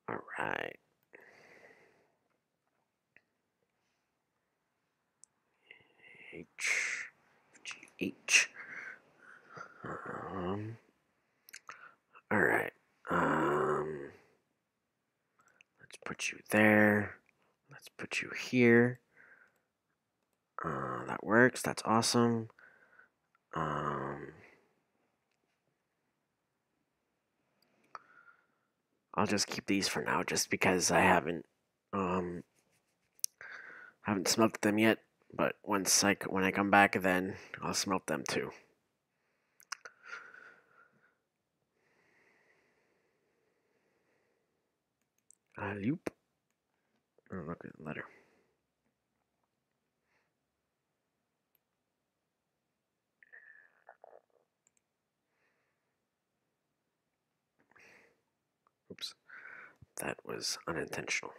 All right. H. Um. All right. Um. Let's put you there. Let's put you here. Uh, that works. That's awesome. Um. I'll just keep these for now, just because I haven't Um, haven't smelt them yet, but once I when I come back, then I'll smelt them too. Uh, loop. Oh, look at the letter. Oops. That was unintentional.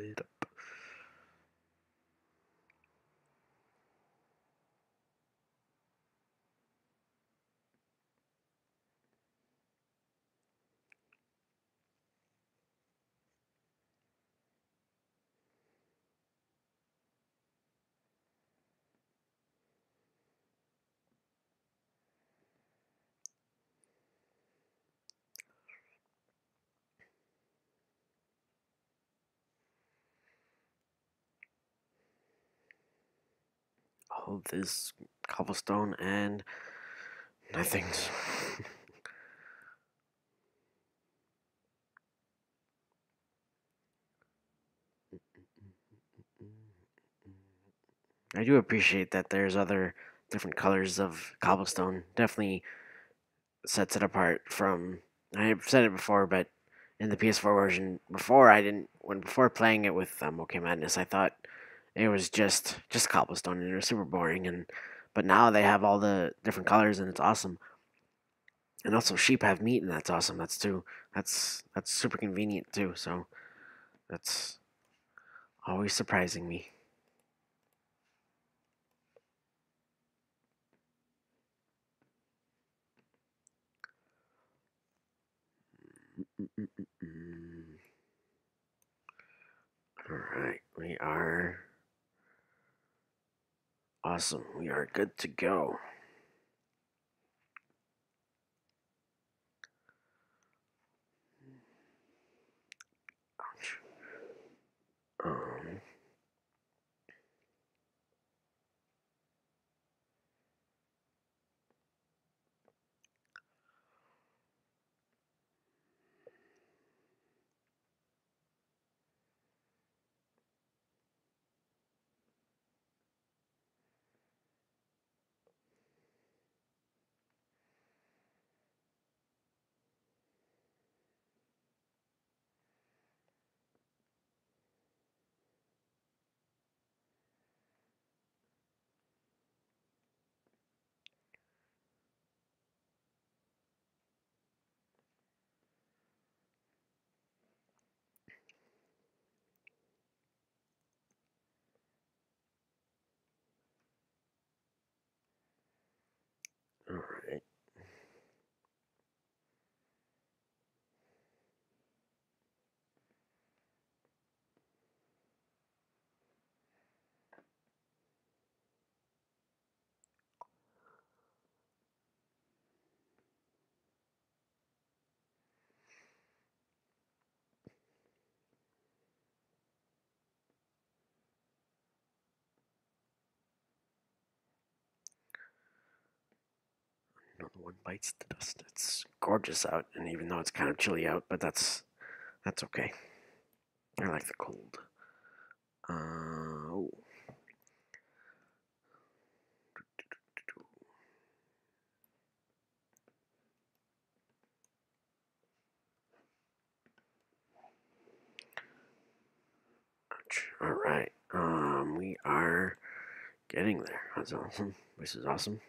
Gotta all this cobblestone and nothing's. I do appreciate that there's other different colors of cobblestone. Definitely sets it apart from. I've said it before, but in the PS4 version, before I didn't, when before playing it with um, OK Madness, I thought it was just just cobblestone and it was super boring. And but now they have all the different colors and it's awesome. And also sheep have meat and that's awesome. That's too. That's that's super convenient too. So that's always surprising me. Mm, mm, mm, all right, we are awesome. We are good to go. Um, all right. Another one bites the dust. It's gorgeous out, and even though it's kind of chilly out, but that's that's okay. I like the cold. Uh, oh. All right. Um, we are getting there. That's awesome. This is awesome.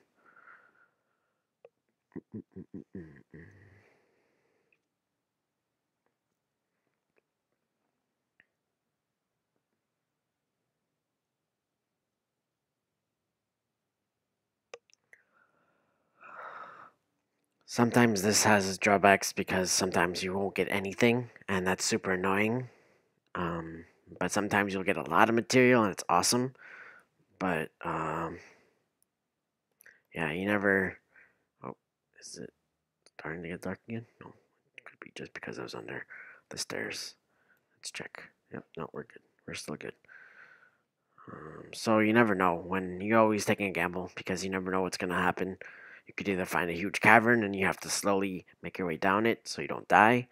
Sometimes this has drawbacks because sometimes you won't get anything, and that's super annoying. Um, but sometimes you'll get a lot of material, and it's awesome. But um, yeah, you never. Is it starting to get dark again? No, it could be just because I was under the stairs. Let's check. Yep, no, we're good. We're still good. Um, so you never know when you're always taking a gamble because you never know what's gonna happen. You could either find a huge cavern and you have to slowly make your way down it so you don't die,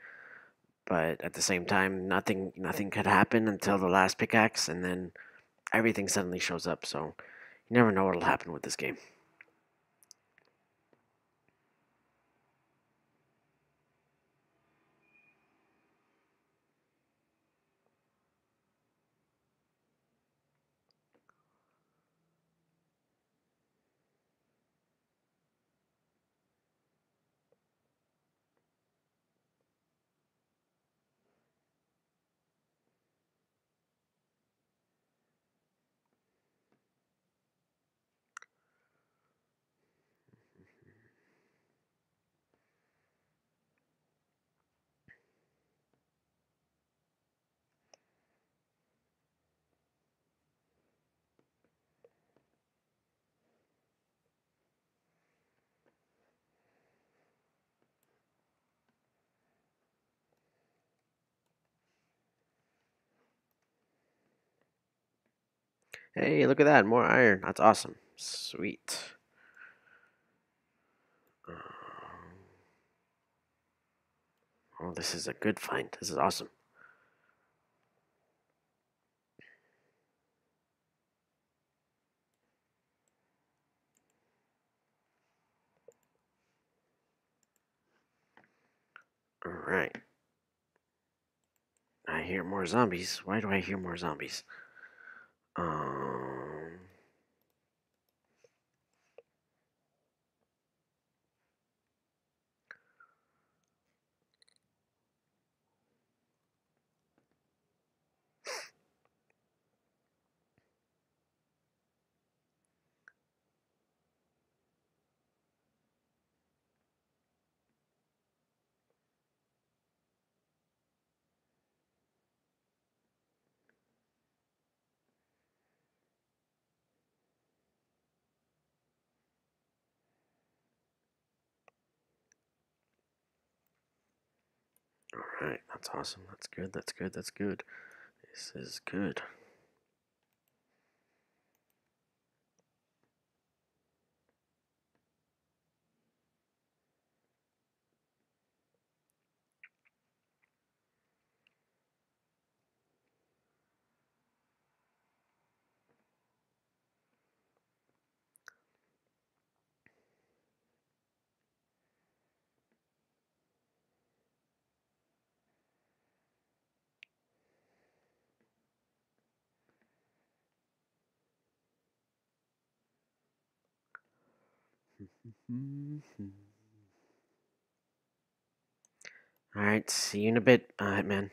but at the same time, nothing nothing could happen until the last pickaxe, and then everything suddenly shows up. So you never know what'll happen with this game. Hey, look at that, more iron. That's awesome. Sweet. Um, oh, this is a good find. This is awesome. Alright. I hear more zombies. Why do I hear more zombies? Um. Alright, that's awesome. That's good. That's good. That's good. This is good. Alright, see you in a bit, uh, Hitman.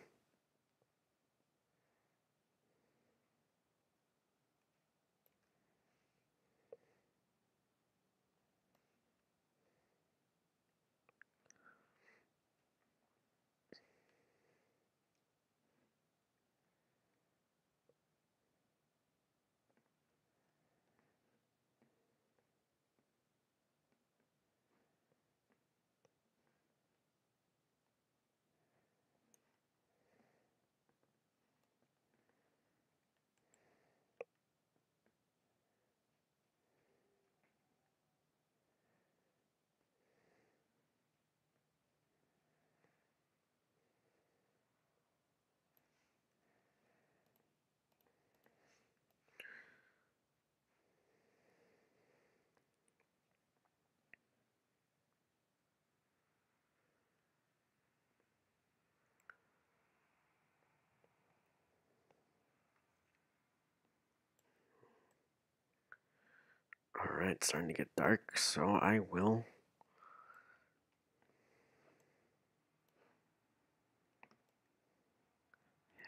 Alright, starting to get dark, so I will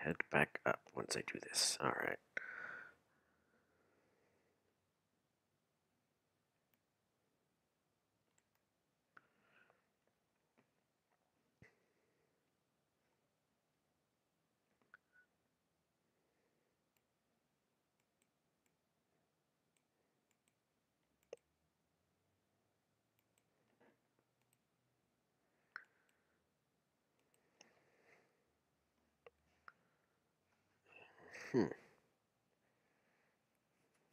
head back up once I do this. Alright. Hmm.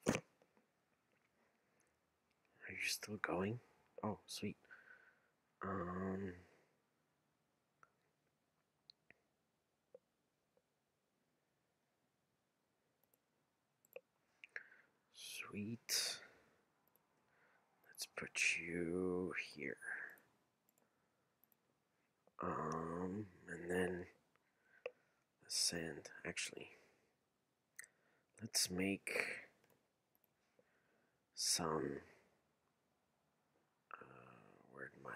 Are you still going? Oh, sweet. Um. Sweet. Let's put you here. Um, and then the sand. Actually, let's make some. Uh, where'd my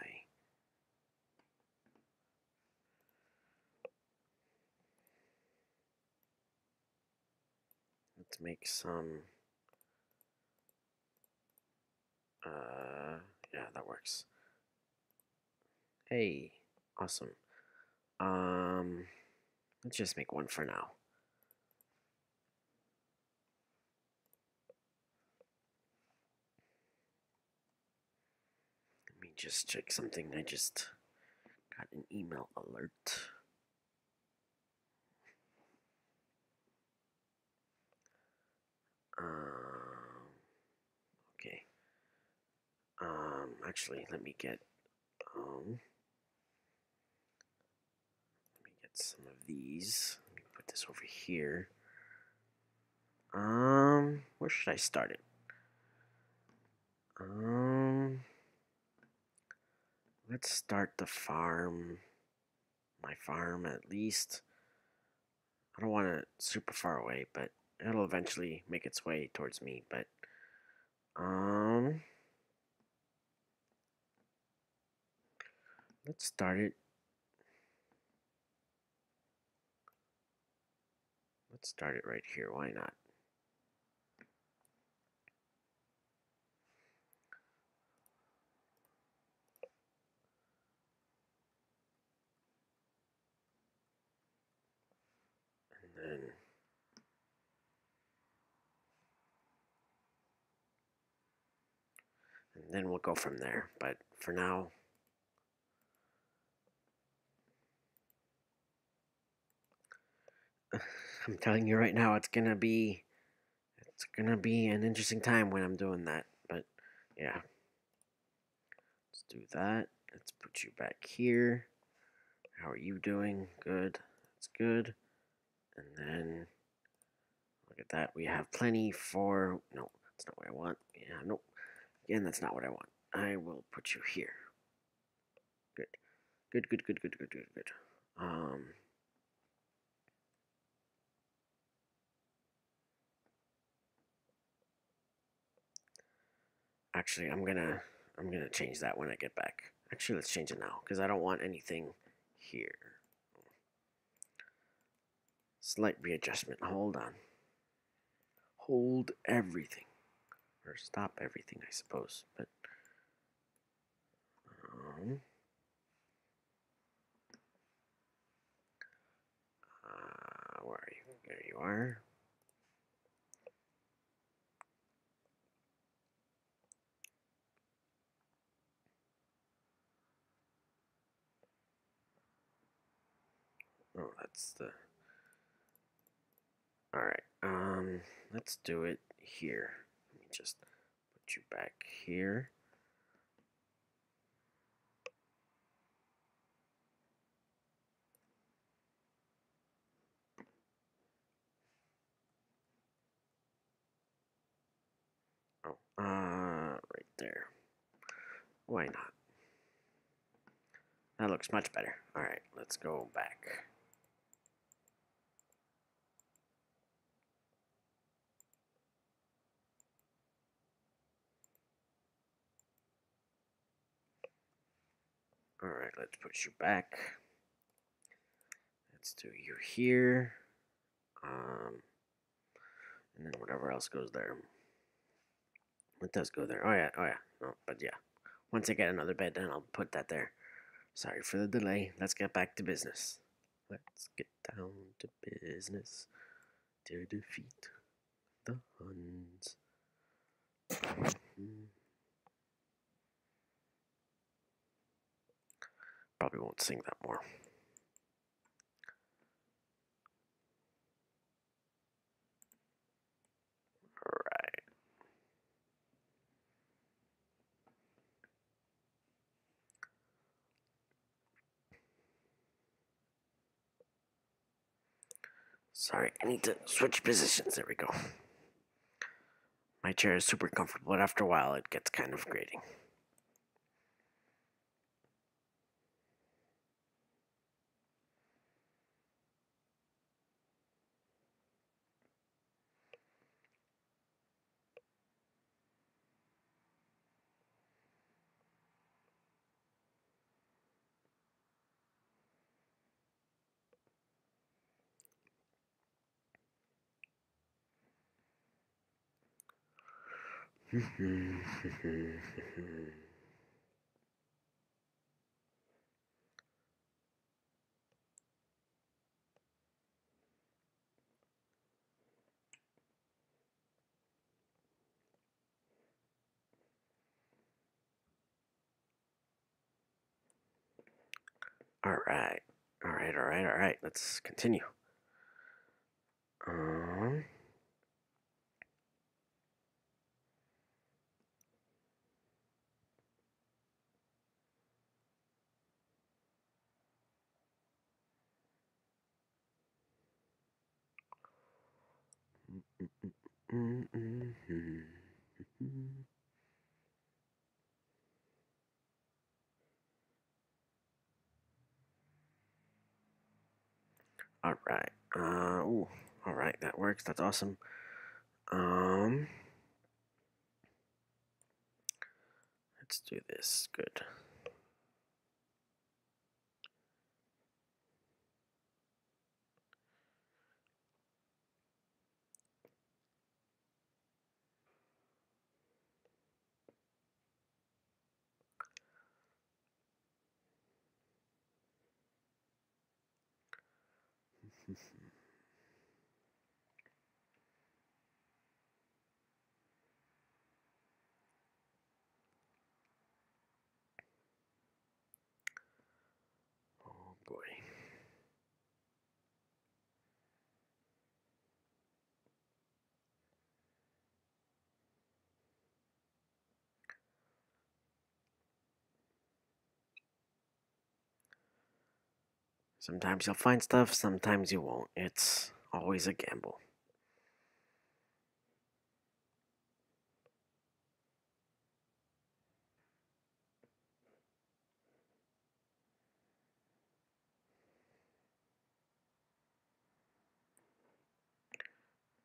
let's make some. Uh, yeah, that works. Hey, awesome. Um, let's just make one for now. Just check something. I just got an email alert. Um, okay. Um, actually, let me get, um, let me get some of these. Let me put this over here. Um, where should I start it? Um, let's start the farm. My farm, at least. I don't want it super far away, but it'll eventually make its way towards me. But, um, let's start it. Let's start it right here. Why not? Then we'll go from there. But for now, I'm telling you right now, it's gonna be it's gonna be an interesting time when I'm doing that. But yeah, let's do that. Let's put you back here. How are you doing? Good. That's good. And then look at that. We have plenty for no. That's not what I want. Yeah, nope. Again, that's not what I want. I will put you here. Good. Good, good, good, good, good, good, good. Um, actually, I'm gonna, I'm gonna change that when I get back. Actually, let's change it now because I don't want anything here. Slight readjustment. Hold on. Hold everything, or stop everything, I suppose. But um, uh, where are you? There you are. Oh, that's the. Alright, um, let's do it here. Just put you back here. Oh, uh, right there. Why not? That looks much better. Alright, let's go back. Alright, let's put you back. Let's do you here. Um, and then whatever else goes there. It does go there. Oh yeah, oh yeah. No, but yeah. Once I get another bed, then I'll put that there. Sorry for the delay. Let's get back to business. Let's get down to business to defeat the Huns. Probably won't sing that more. Alright. Sorry, I need to switch positions. There we go. My chair is super comfortable, but after a while it gets kind of grating. All right, all right, all right, all right. Let's continue. Um. All right. Uh, ooh, all right. That works. That's awesome. Um, let's do this. Good. Oh boy. Sometimes you'll find stuff, sometimes you won't. It's always a gamble.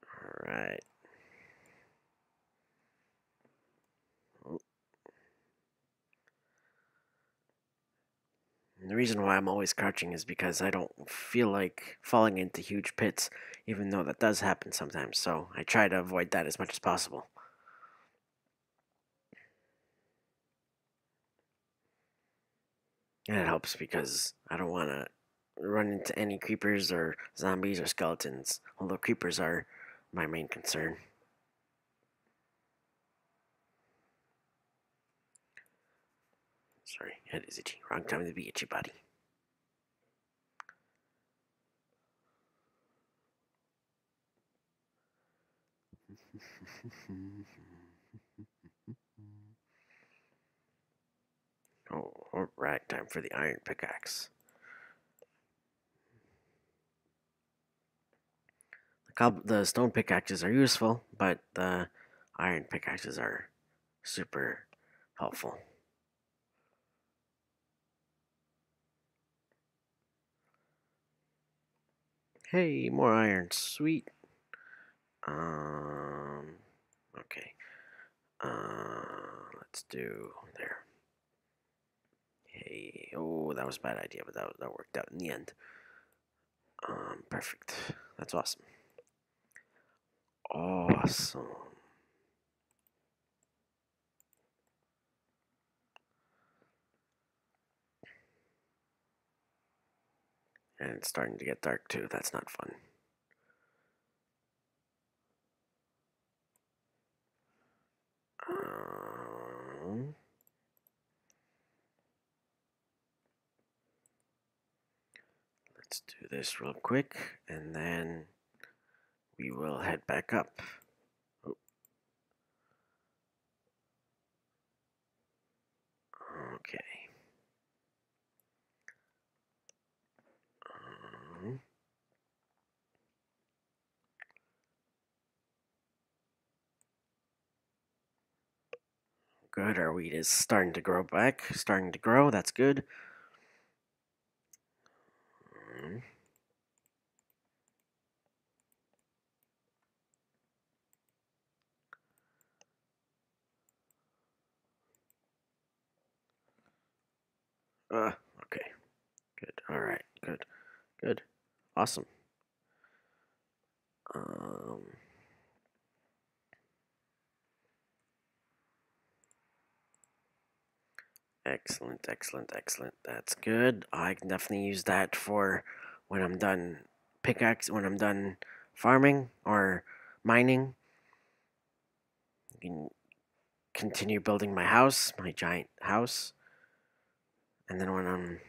All right. And the reason why I'm always crouching is because I don't feel like falling into huge pits, even though that does happen sometimes. So I try to avoid that as much as possible. And it helps because I don't want to run into any creepers or zombies or skeletons, although creepers are my main concern. Head is. Wrong time to be itchy, buddy. oh, alright, time for the iron pickaxe. The, the stone pickaxes are useful, but the iron pickaxes are super helpful. Hey, more iron, sweet. Um, okay. Uh, let's do there. Hey, oh, that was a bad idea, but that, that worked out in the end. Um, perfect. That's awesome. Awesome. And it's starting to get dark too. That's not fun. Um, let's do this real quick and then we will head back up. Oh. Okay. Good. Our wheat is starting to grow back. Starting to grow. That's good. Mm. Uh, okay. Good. All right. Good. Good. Awesome. Um. Excellent, excellent, excellent. That's good. I can definitely use that for when I'm done pickaxe, when I'm done farming or mining. I can continue building my house, my giant house. And then when I'm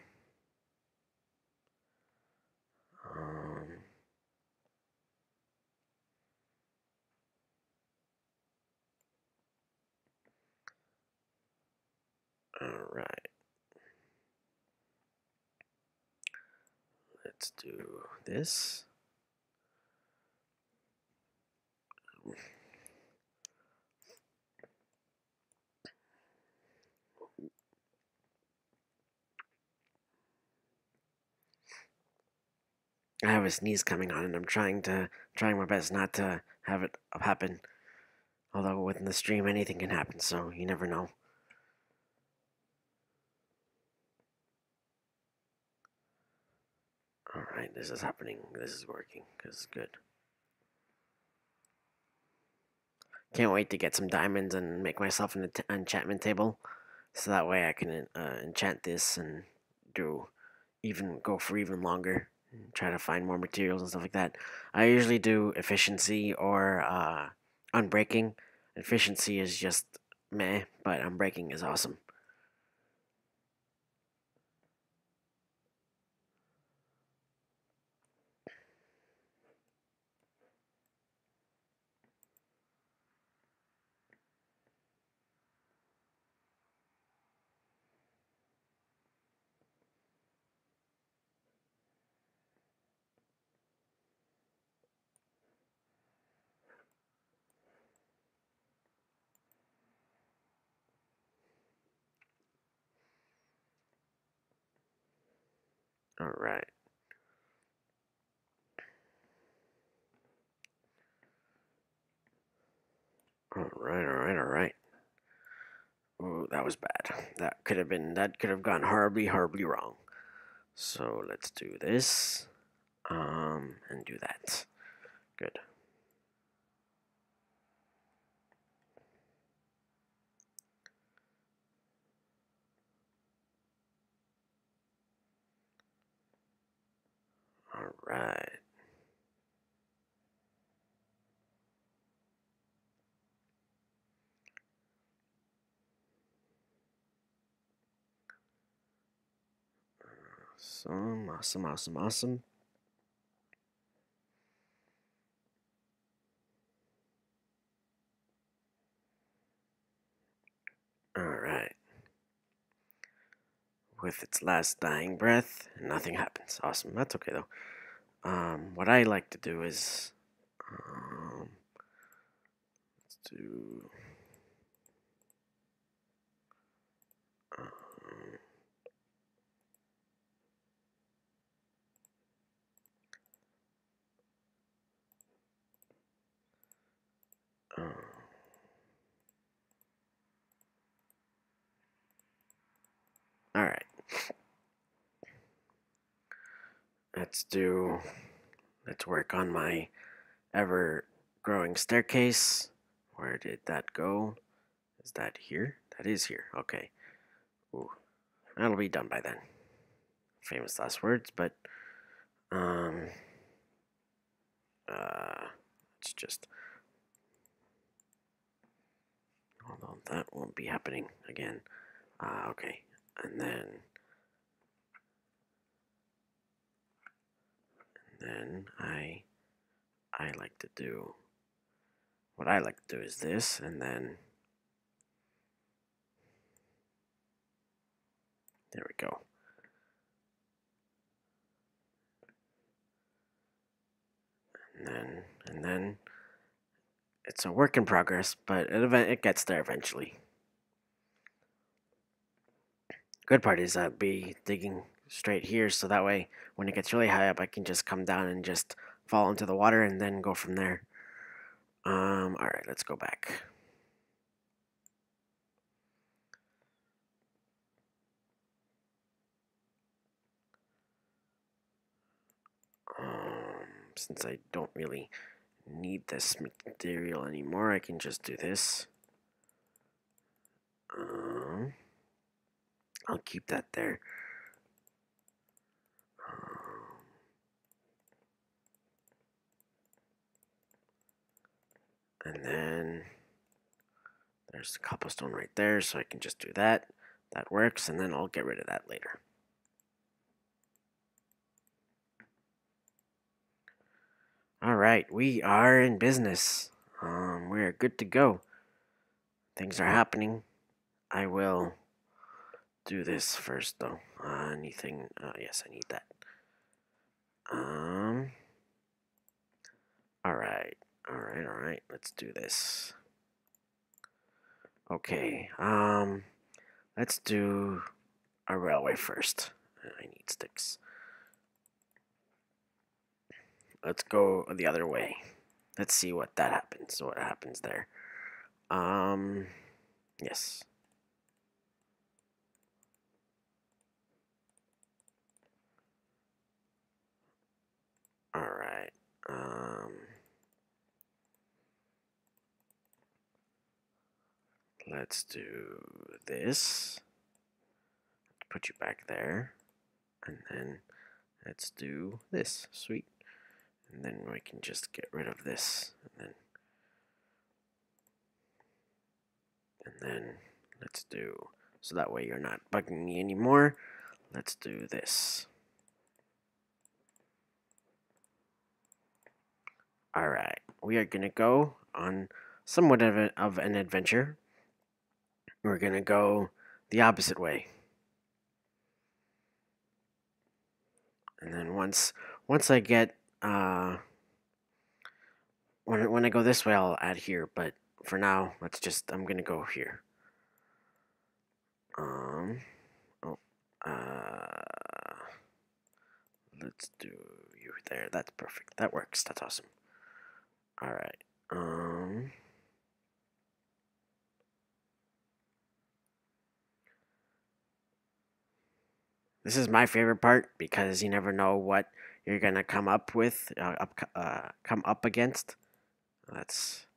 um, all right. Let's do this. I have a sneeze coming on, and I'm trying to trying my best not to have it happen. Although within the stream, anything can happen, so you never know. All right, this is happening. This is working. This is good. Can't wait to get some diamonds and make myself an enchantment table, so that way I can uh, enchant this and do even go for even longer try to find more materials and stuff like that. I usually do efficiency or uh, unbreaking. Efficiency is just meh, but unbreaking is awesome. All right. All right, all right, all right. Oh, that was bad. That could have been, that could have gone horribly, horribly wrong. So let's do this, um, and do that. Good. All right. Awesome, awesome, awesome, awesome. All right. With its last dying breath, and nothing happens. Awesome. That's okay though. Um, what I like to do is, um, let's do. Um, um, all right. Let's do, let's work on my ever growing staircase. Where did that go? Is that here? That is here. Okay. Ooh, that'll be done by then. Famous last words, but um, uh, it's just. Although that won't be happening again. Uh, okay, and then and then I I like to do what I like to do is this and then there we go. And then and then it's a work in progress, but it it gets there eventually. Good part is I'll be digging straight here, so that way when it gets really high up, I can just come down and just fall into the water and then go from there. Um, all right, let's go back. Um, since I don't really need this material anymore, I can just do this. Um, I'll keep that there. Um, and then there's the cobblestone right there, so I can just do that. That works, and then I'll get rid of that later. All right, we are in business. Um, we're good to go. Things are happening. I will do this first, though. Uh, anything? Yes, I need that. Um. All right, all right, all right. Let's do this. Okay. Um. Let's do a railway first. I need sticks. Let's go the other way. Let's see what that happens. What happens there. Um, yes. All right. Um, let's do this. Put you back there. And then let's do this. Sweet. And then we can just get rid of this. And then and then let's do so that way you're not bugging me anymore. Let's do this. Alright, we are gonna go on somewhat of, a, of an adventure. We're gonna go the opposite way. And then once once I get uh when when I go this way I'll add here, but for now let's just I'm gonna go here. Um oh uh let's do you there. That's perfect. That works. That's awesome. Alright. Um This is my favorite part because you never know what you're gonna come up with, uh, up, uh, come up against. That's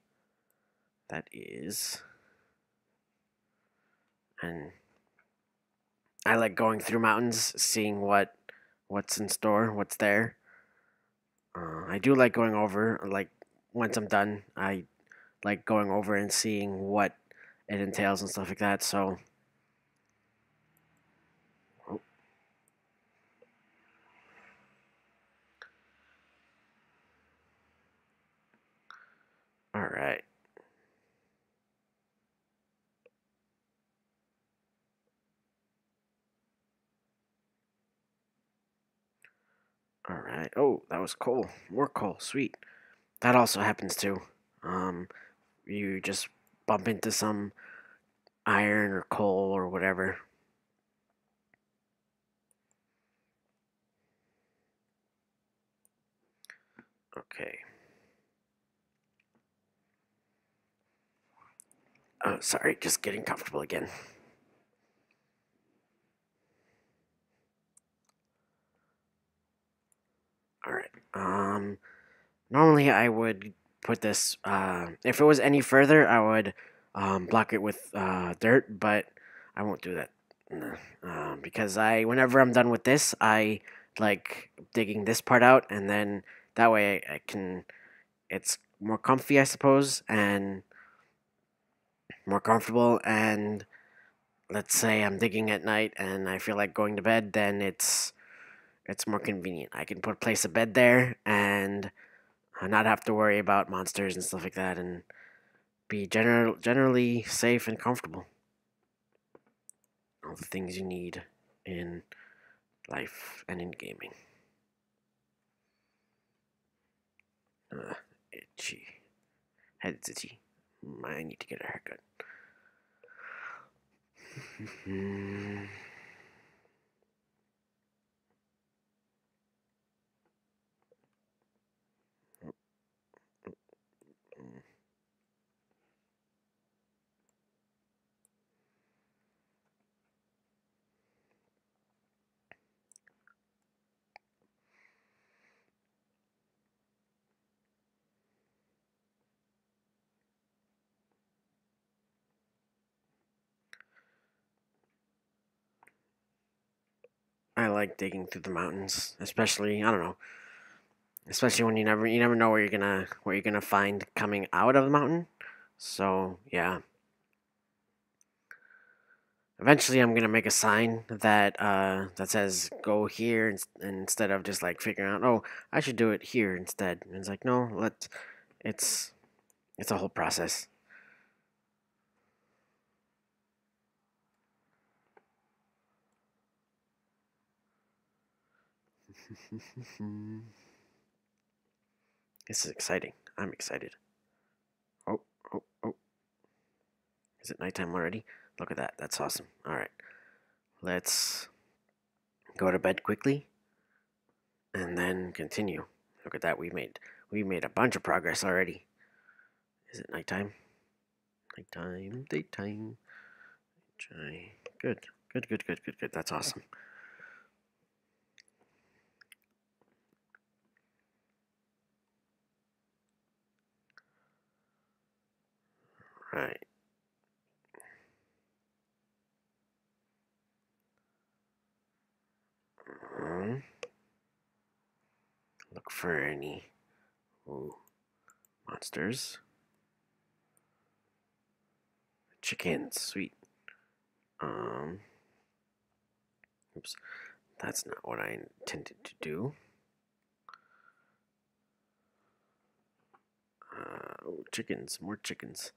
that is, and I like going through mountains, seeing what what's in store, what's there. Uh, I do like going over, like once I'm done, I like going over and seeing what it entails and stuff like that. So All right. All right. Oh, that was coal. More coal. Sweet. That also happens too. Um, you just bump into some iron or coal or whatever. Okay. Oh, sorry, just getting comfortable again. All right. Um, normally I would put this. Uh, if it was any further, I would um, block it with uh, dirt, but I won't do that um, because I, whenever I'm done with this, I like digging this part out, and then that way I, I can. It's more comfy, I suppose, and more comfortable and let's say I'm digging at night and I feel like going to bed, then it's it's more convenient. I can put place a bed there and not have to worry about monsters and stuff like that and be general generally safe and comfortable. All the things you need in life and in gaming. Uh, itchy. Head's itchy. I need to get a haircut. I like digging through the mountains, especially I don't know, especially when you never you never know where you're gonna where you're gonna find coming out of the mountain. So yeah. Eventually, I'm gonna make a sign that uh, that says "Go here" instead of just like figuring out, "Oh, I should do it here instead." And it's like, no, let it's it's a whole process. this is exciting. I'm excited. Oh, oh, oh. Is it nighttime already? Look at that. That's awesome. All right. Let's go to bed quickly and then continue. Look at that. We made we made a bunch of progress already. Is it nighttime? Nighttime, daytime. Good. Good, good, good, good, good. That's awesome. Right. Um, look for any ooh, monsters. Chicken, sweet. Um, oops, that's not what I intended to do. Uh, oh, chickens, more chickens.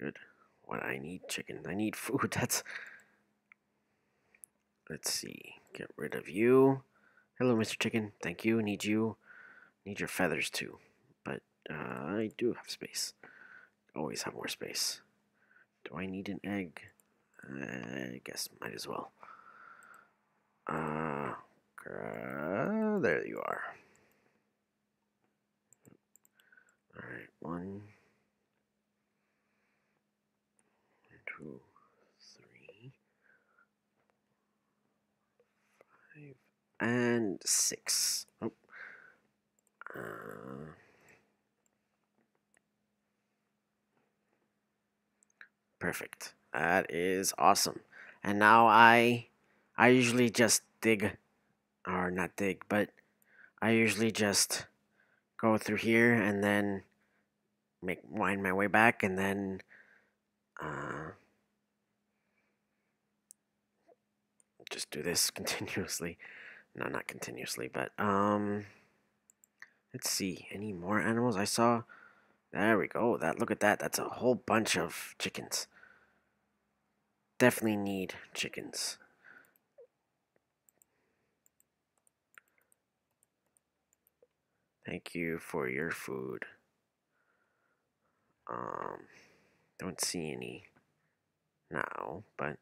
Good. What I need chicken. I need food. That's. Let's see. Get rid of you. Hello, Mr. Chicken. Thank you. Need you. Need your feathers too. But uh, I do have space. Always have more space. Do I need an egg? I guess might as well. Uh, there you are. Alright, one. two, three, five, and six. Oh. Uh, perfect. That is awesome. And now I, I usually just dig, or not dig, but I usually just go through here and then make wind my way back and then uh, just do this continuously. No, not continuously, but um, let's see. Any more animals? I saw. There we go. That look at that. That's a whole bunch of chickens. Definitely need chickens. Thank you for your food. Um, don't see any now, but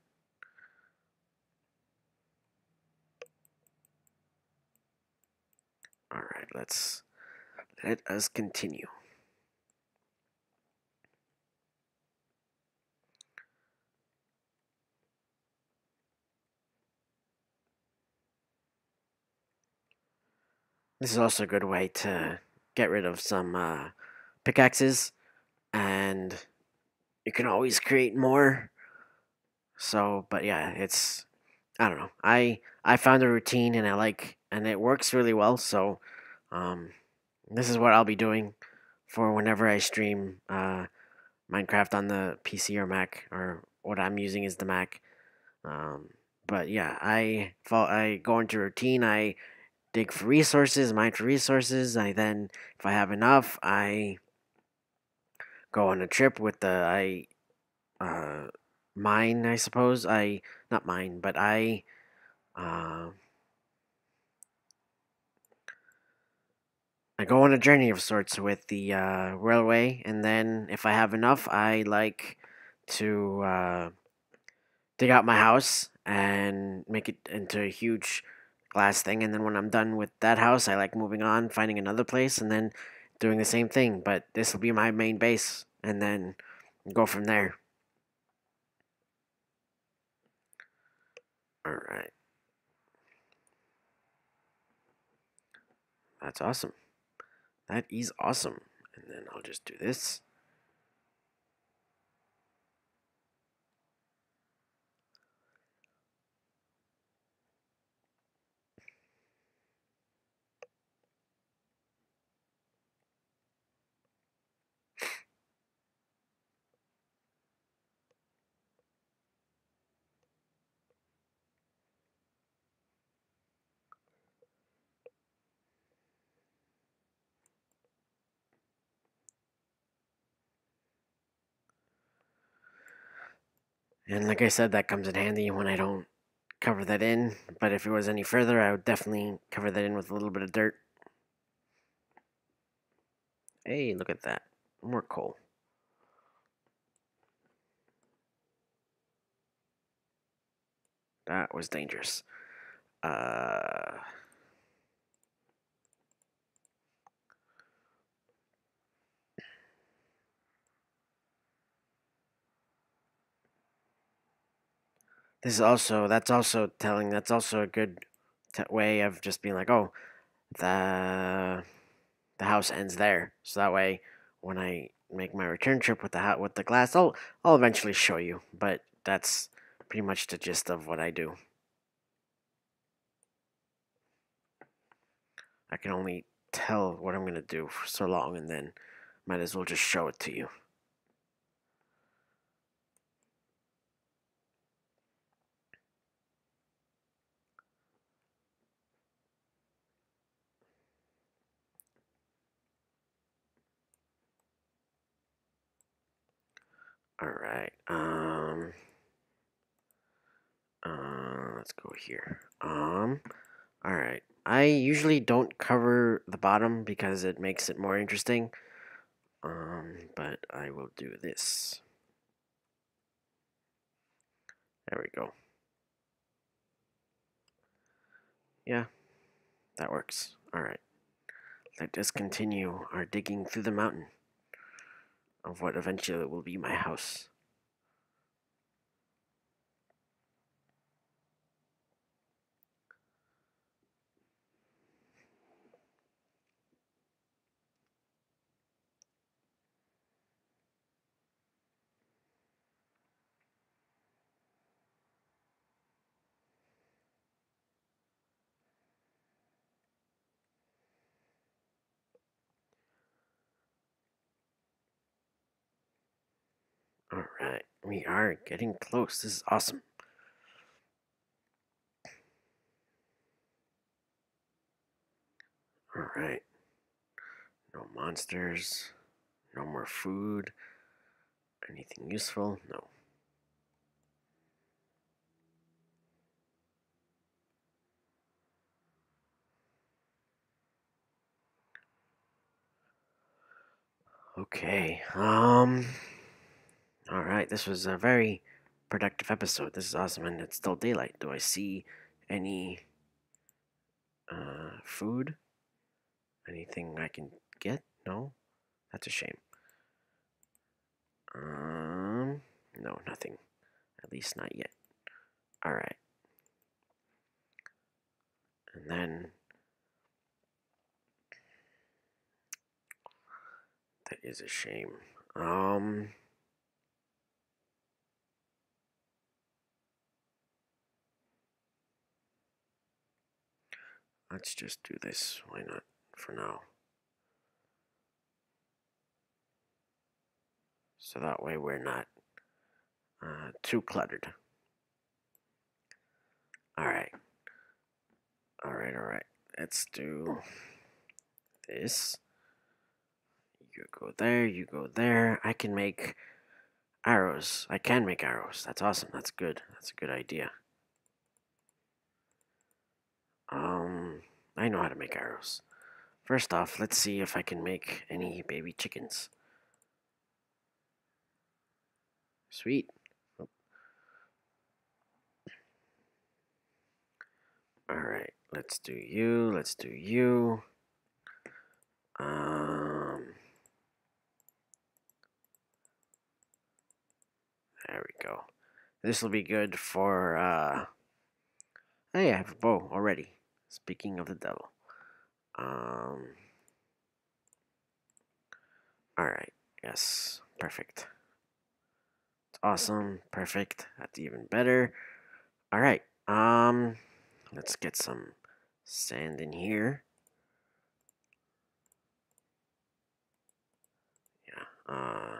All right, let's let us continue. This is also a good way to get rid of some uh, pickaxes, and you can always create more. So, but yeah, it's I don't know. I I found a routine and I like and it works really well. So, um, this is what I'll be doing for whenever I stream uh, Minecraft on the PC or Mac, or what I'm using is the Mac. Um, but yeah, I fall, I go into routine. I dig for resources, mine for resources. I then, if I have enough, I go on a trip with the I uh, mine. I suppose I not mine, but I. Uh, I go on a journey of sorts with the uh, railway, and then if I have enough, I like to uh, dig out my house and make it into a huge glass thing. And then when I'm done with that house, I like moving on, finding another place, and then doing the same thing. But this will be my main base, and then go from there. All right. That's awesome. That is awesome. And then I'll just do this. And like I said, that comes in handy when I don't cover that in. But if it was any further, I would definitely cover that in with a little bit of dirt. Hey, look at that. More coal. That was dangerous. Uh... This is also that's also telling that's also a good way of just being like, oh, the the house ends there. So that way, when I make my return trip with the hat with the glass, I'll I'll eventually show you. But that's pretty much the gist of what I do. I can only tell what I'm gonna do for so long, and then might as well just show it to you. All right. Um. Uh, let's go here. Um. All right. I usually don't cover the bottom because it makes it more interesting. Um, but I will do this. There we go. Yeah, that works. All right. Let us continue our digging through the mountain of what eventually will be my house. Alright, we are getting close. This is awesome. Alright. No monsters. No more food. Anything useful? No. Okay, um... Alright, this was a very productive episode. This is awesome, and it's still daylight. Do I see any uh, food? Anything I can get? No? That's a shame. Um, no, nothing. At least not yet. Alright. And then... That is a shame. Um... Let's just do this. Why not? For now. So that way we're not uh, too cluttered. Alright. Alright, alright. Let's do this. You go there, you go there. I can make arrows. I can make arrows. That's awesome. That's good. That's a good idea. Um, I know how to make arrows. First off, let's see if I can make any baby chickens. Sweet. Alright, let's do you, let's do you. Um, there we go. This will be good for, uh, hey, I have a bow already. Speaking of the devil. Um. Alright, yes, perfect. It's awesome, perfect, that's even better. Alright, um, let's get some sand in here. Yeah, uh,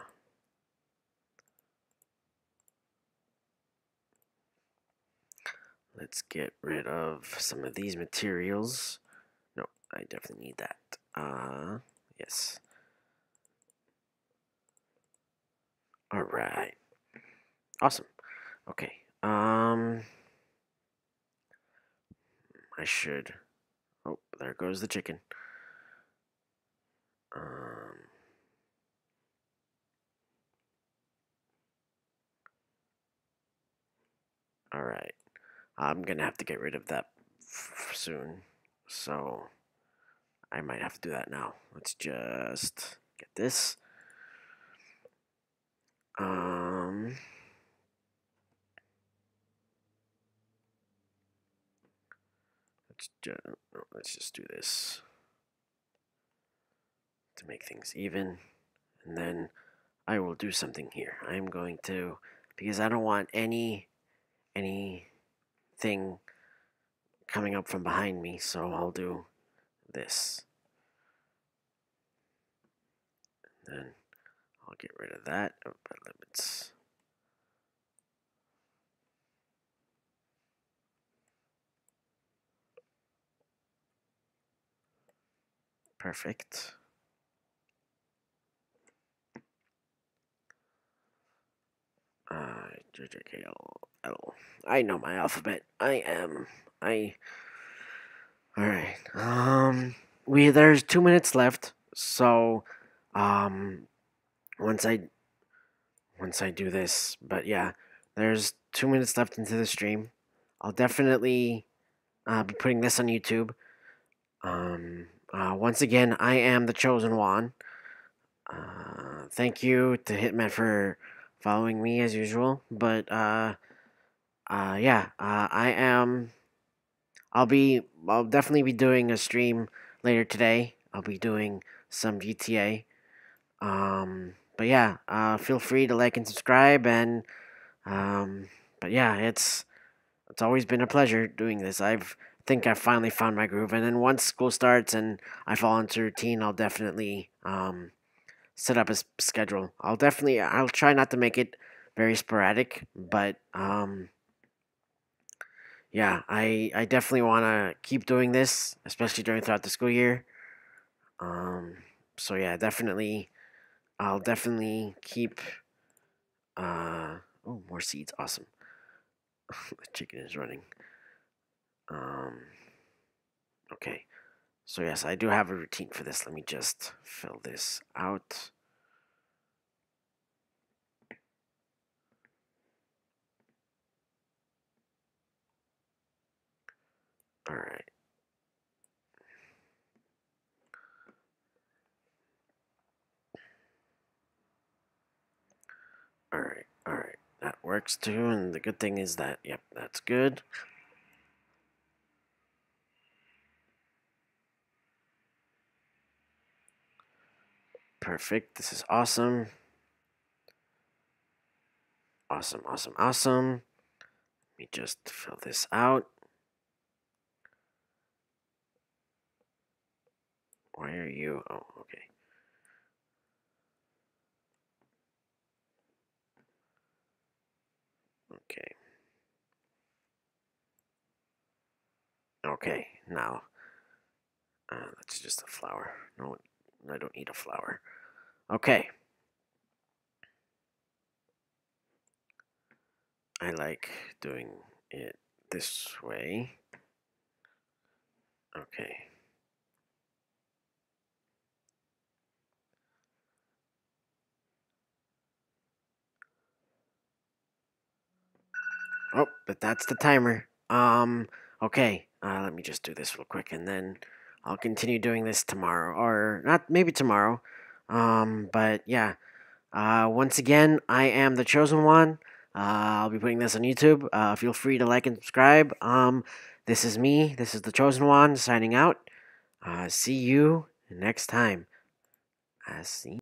Let's get rid of some of these materials. No, I definitely need that. Uh, yes. Alright. Awesome. Okay. Um. I should. Oh, there goes the chicken. Um. All right. I'm gonna have to get rid of that soon. So I might have to do that now. Let's just get this. Um, let's just, let's just do this to make things even. And then I will do something here. I'm going to, because I don't want any any, anything coming up from behind me, so I'll do this. And then I'll get rid of that, oh, but limits. Perfect. Uh, I know my alphabet. I am. I. Alright. Um. We. There's two minutes left. So. Um. Once I. Once I do this. But yeah. There's two minutes left into the stream. I'll definitely. Uh, be putting this on YouTube. Um. Uh, once again, I am the chosen one. Uh, thank you to Hitman for following me as usual. But uh, uh, yeah, uh, I am. I'll be. I'll definitely be doing a stream later today. I'll be doing some GTA. Um, but yeah, uh, feel free to like and subscribe. And um, but yeah, it's it's always been a pleasure doing this. I've think I finally found my groove. And then once school starts and I fall into routine, I'll definitely um, set up a schedule. I'll definitely I'll try not to make it very sporadic, but um, yeah, I I definitely want to keep doing this, especially during throughout the school year. Um, so yeah, definitely, I'll definitely keep. Uh, oh, more seeds, awesome. the chicken is running. Um, okay. So yes, I do have a routine for this. Let me just fill this out. All right. All right, all right. That works too, and the good thing is that, yep, that's good. Perfect. This is awesome. Awesome, awesome, awesome. Let me just fill this out. Why are you? Oh, okay. Okay. Okay, now, uh, that's just a flower. No, I don't need a flower. Okay. I like doing it this way. Okay. Oh, but that's the timer. Um, okay. Uh, let me just do this real quick and then I'll continue doing this tomorrow. Or not, maybe tomorrow. Um, but yeah. Uh, once again, I am the chosen one. Uh, I'll be putting this on YouTube. Uh, feel free to like and subscribe. Um, this is me. This is the chosen one signing out. Uh, see you next time. I see.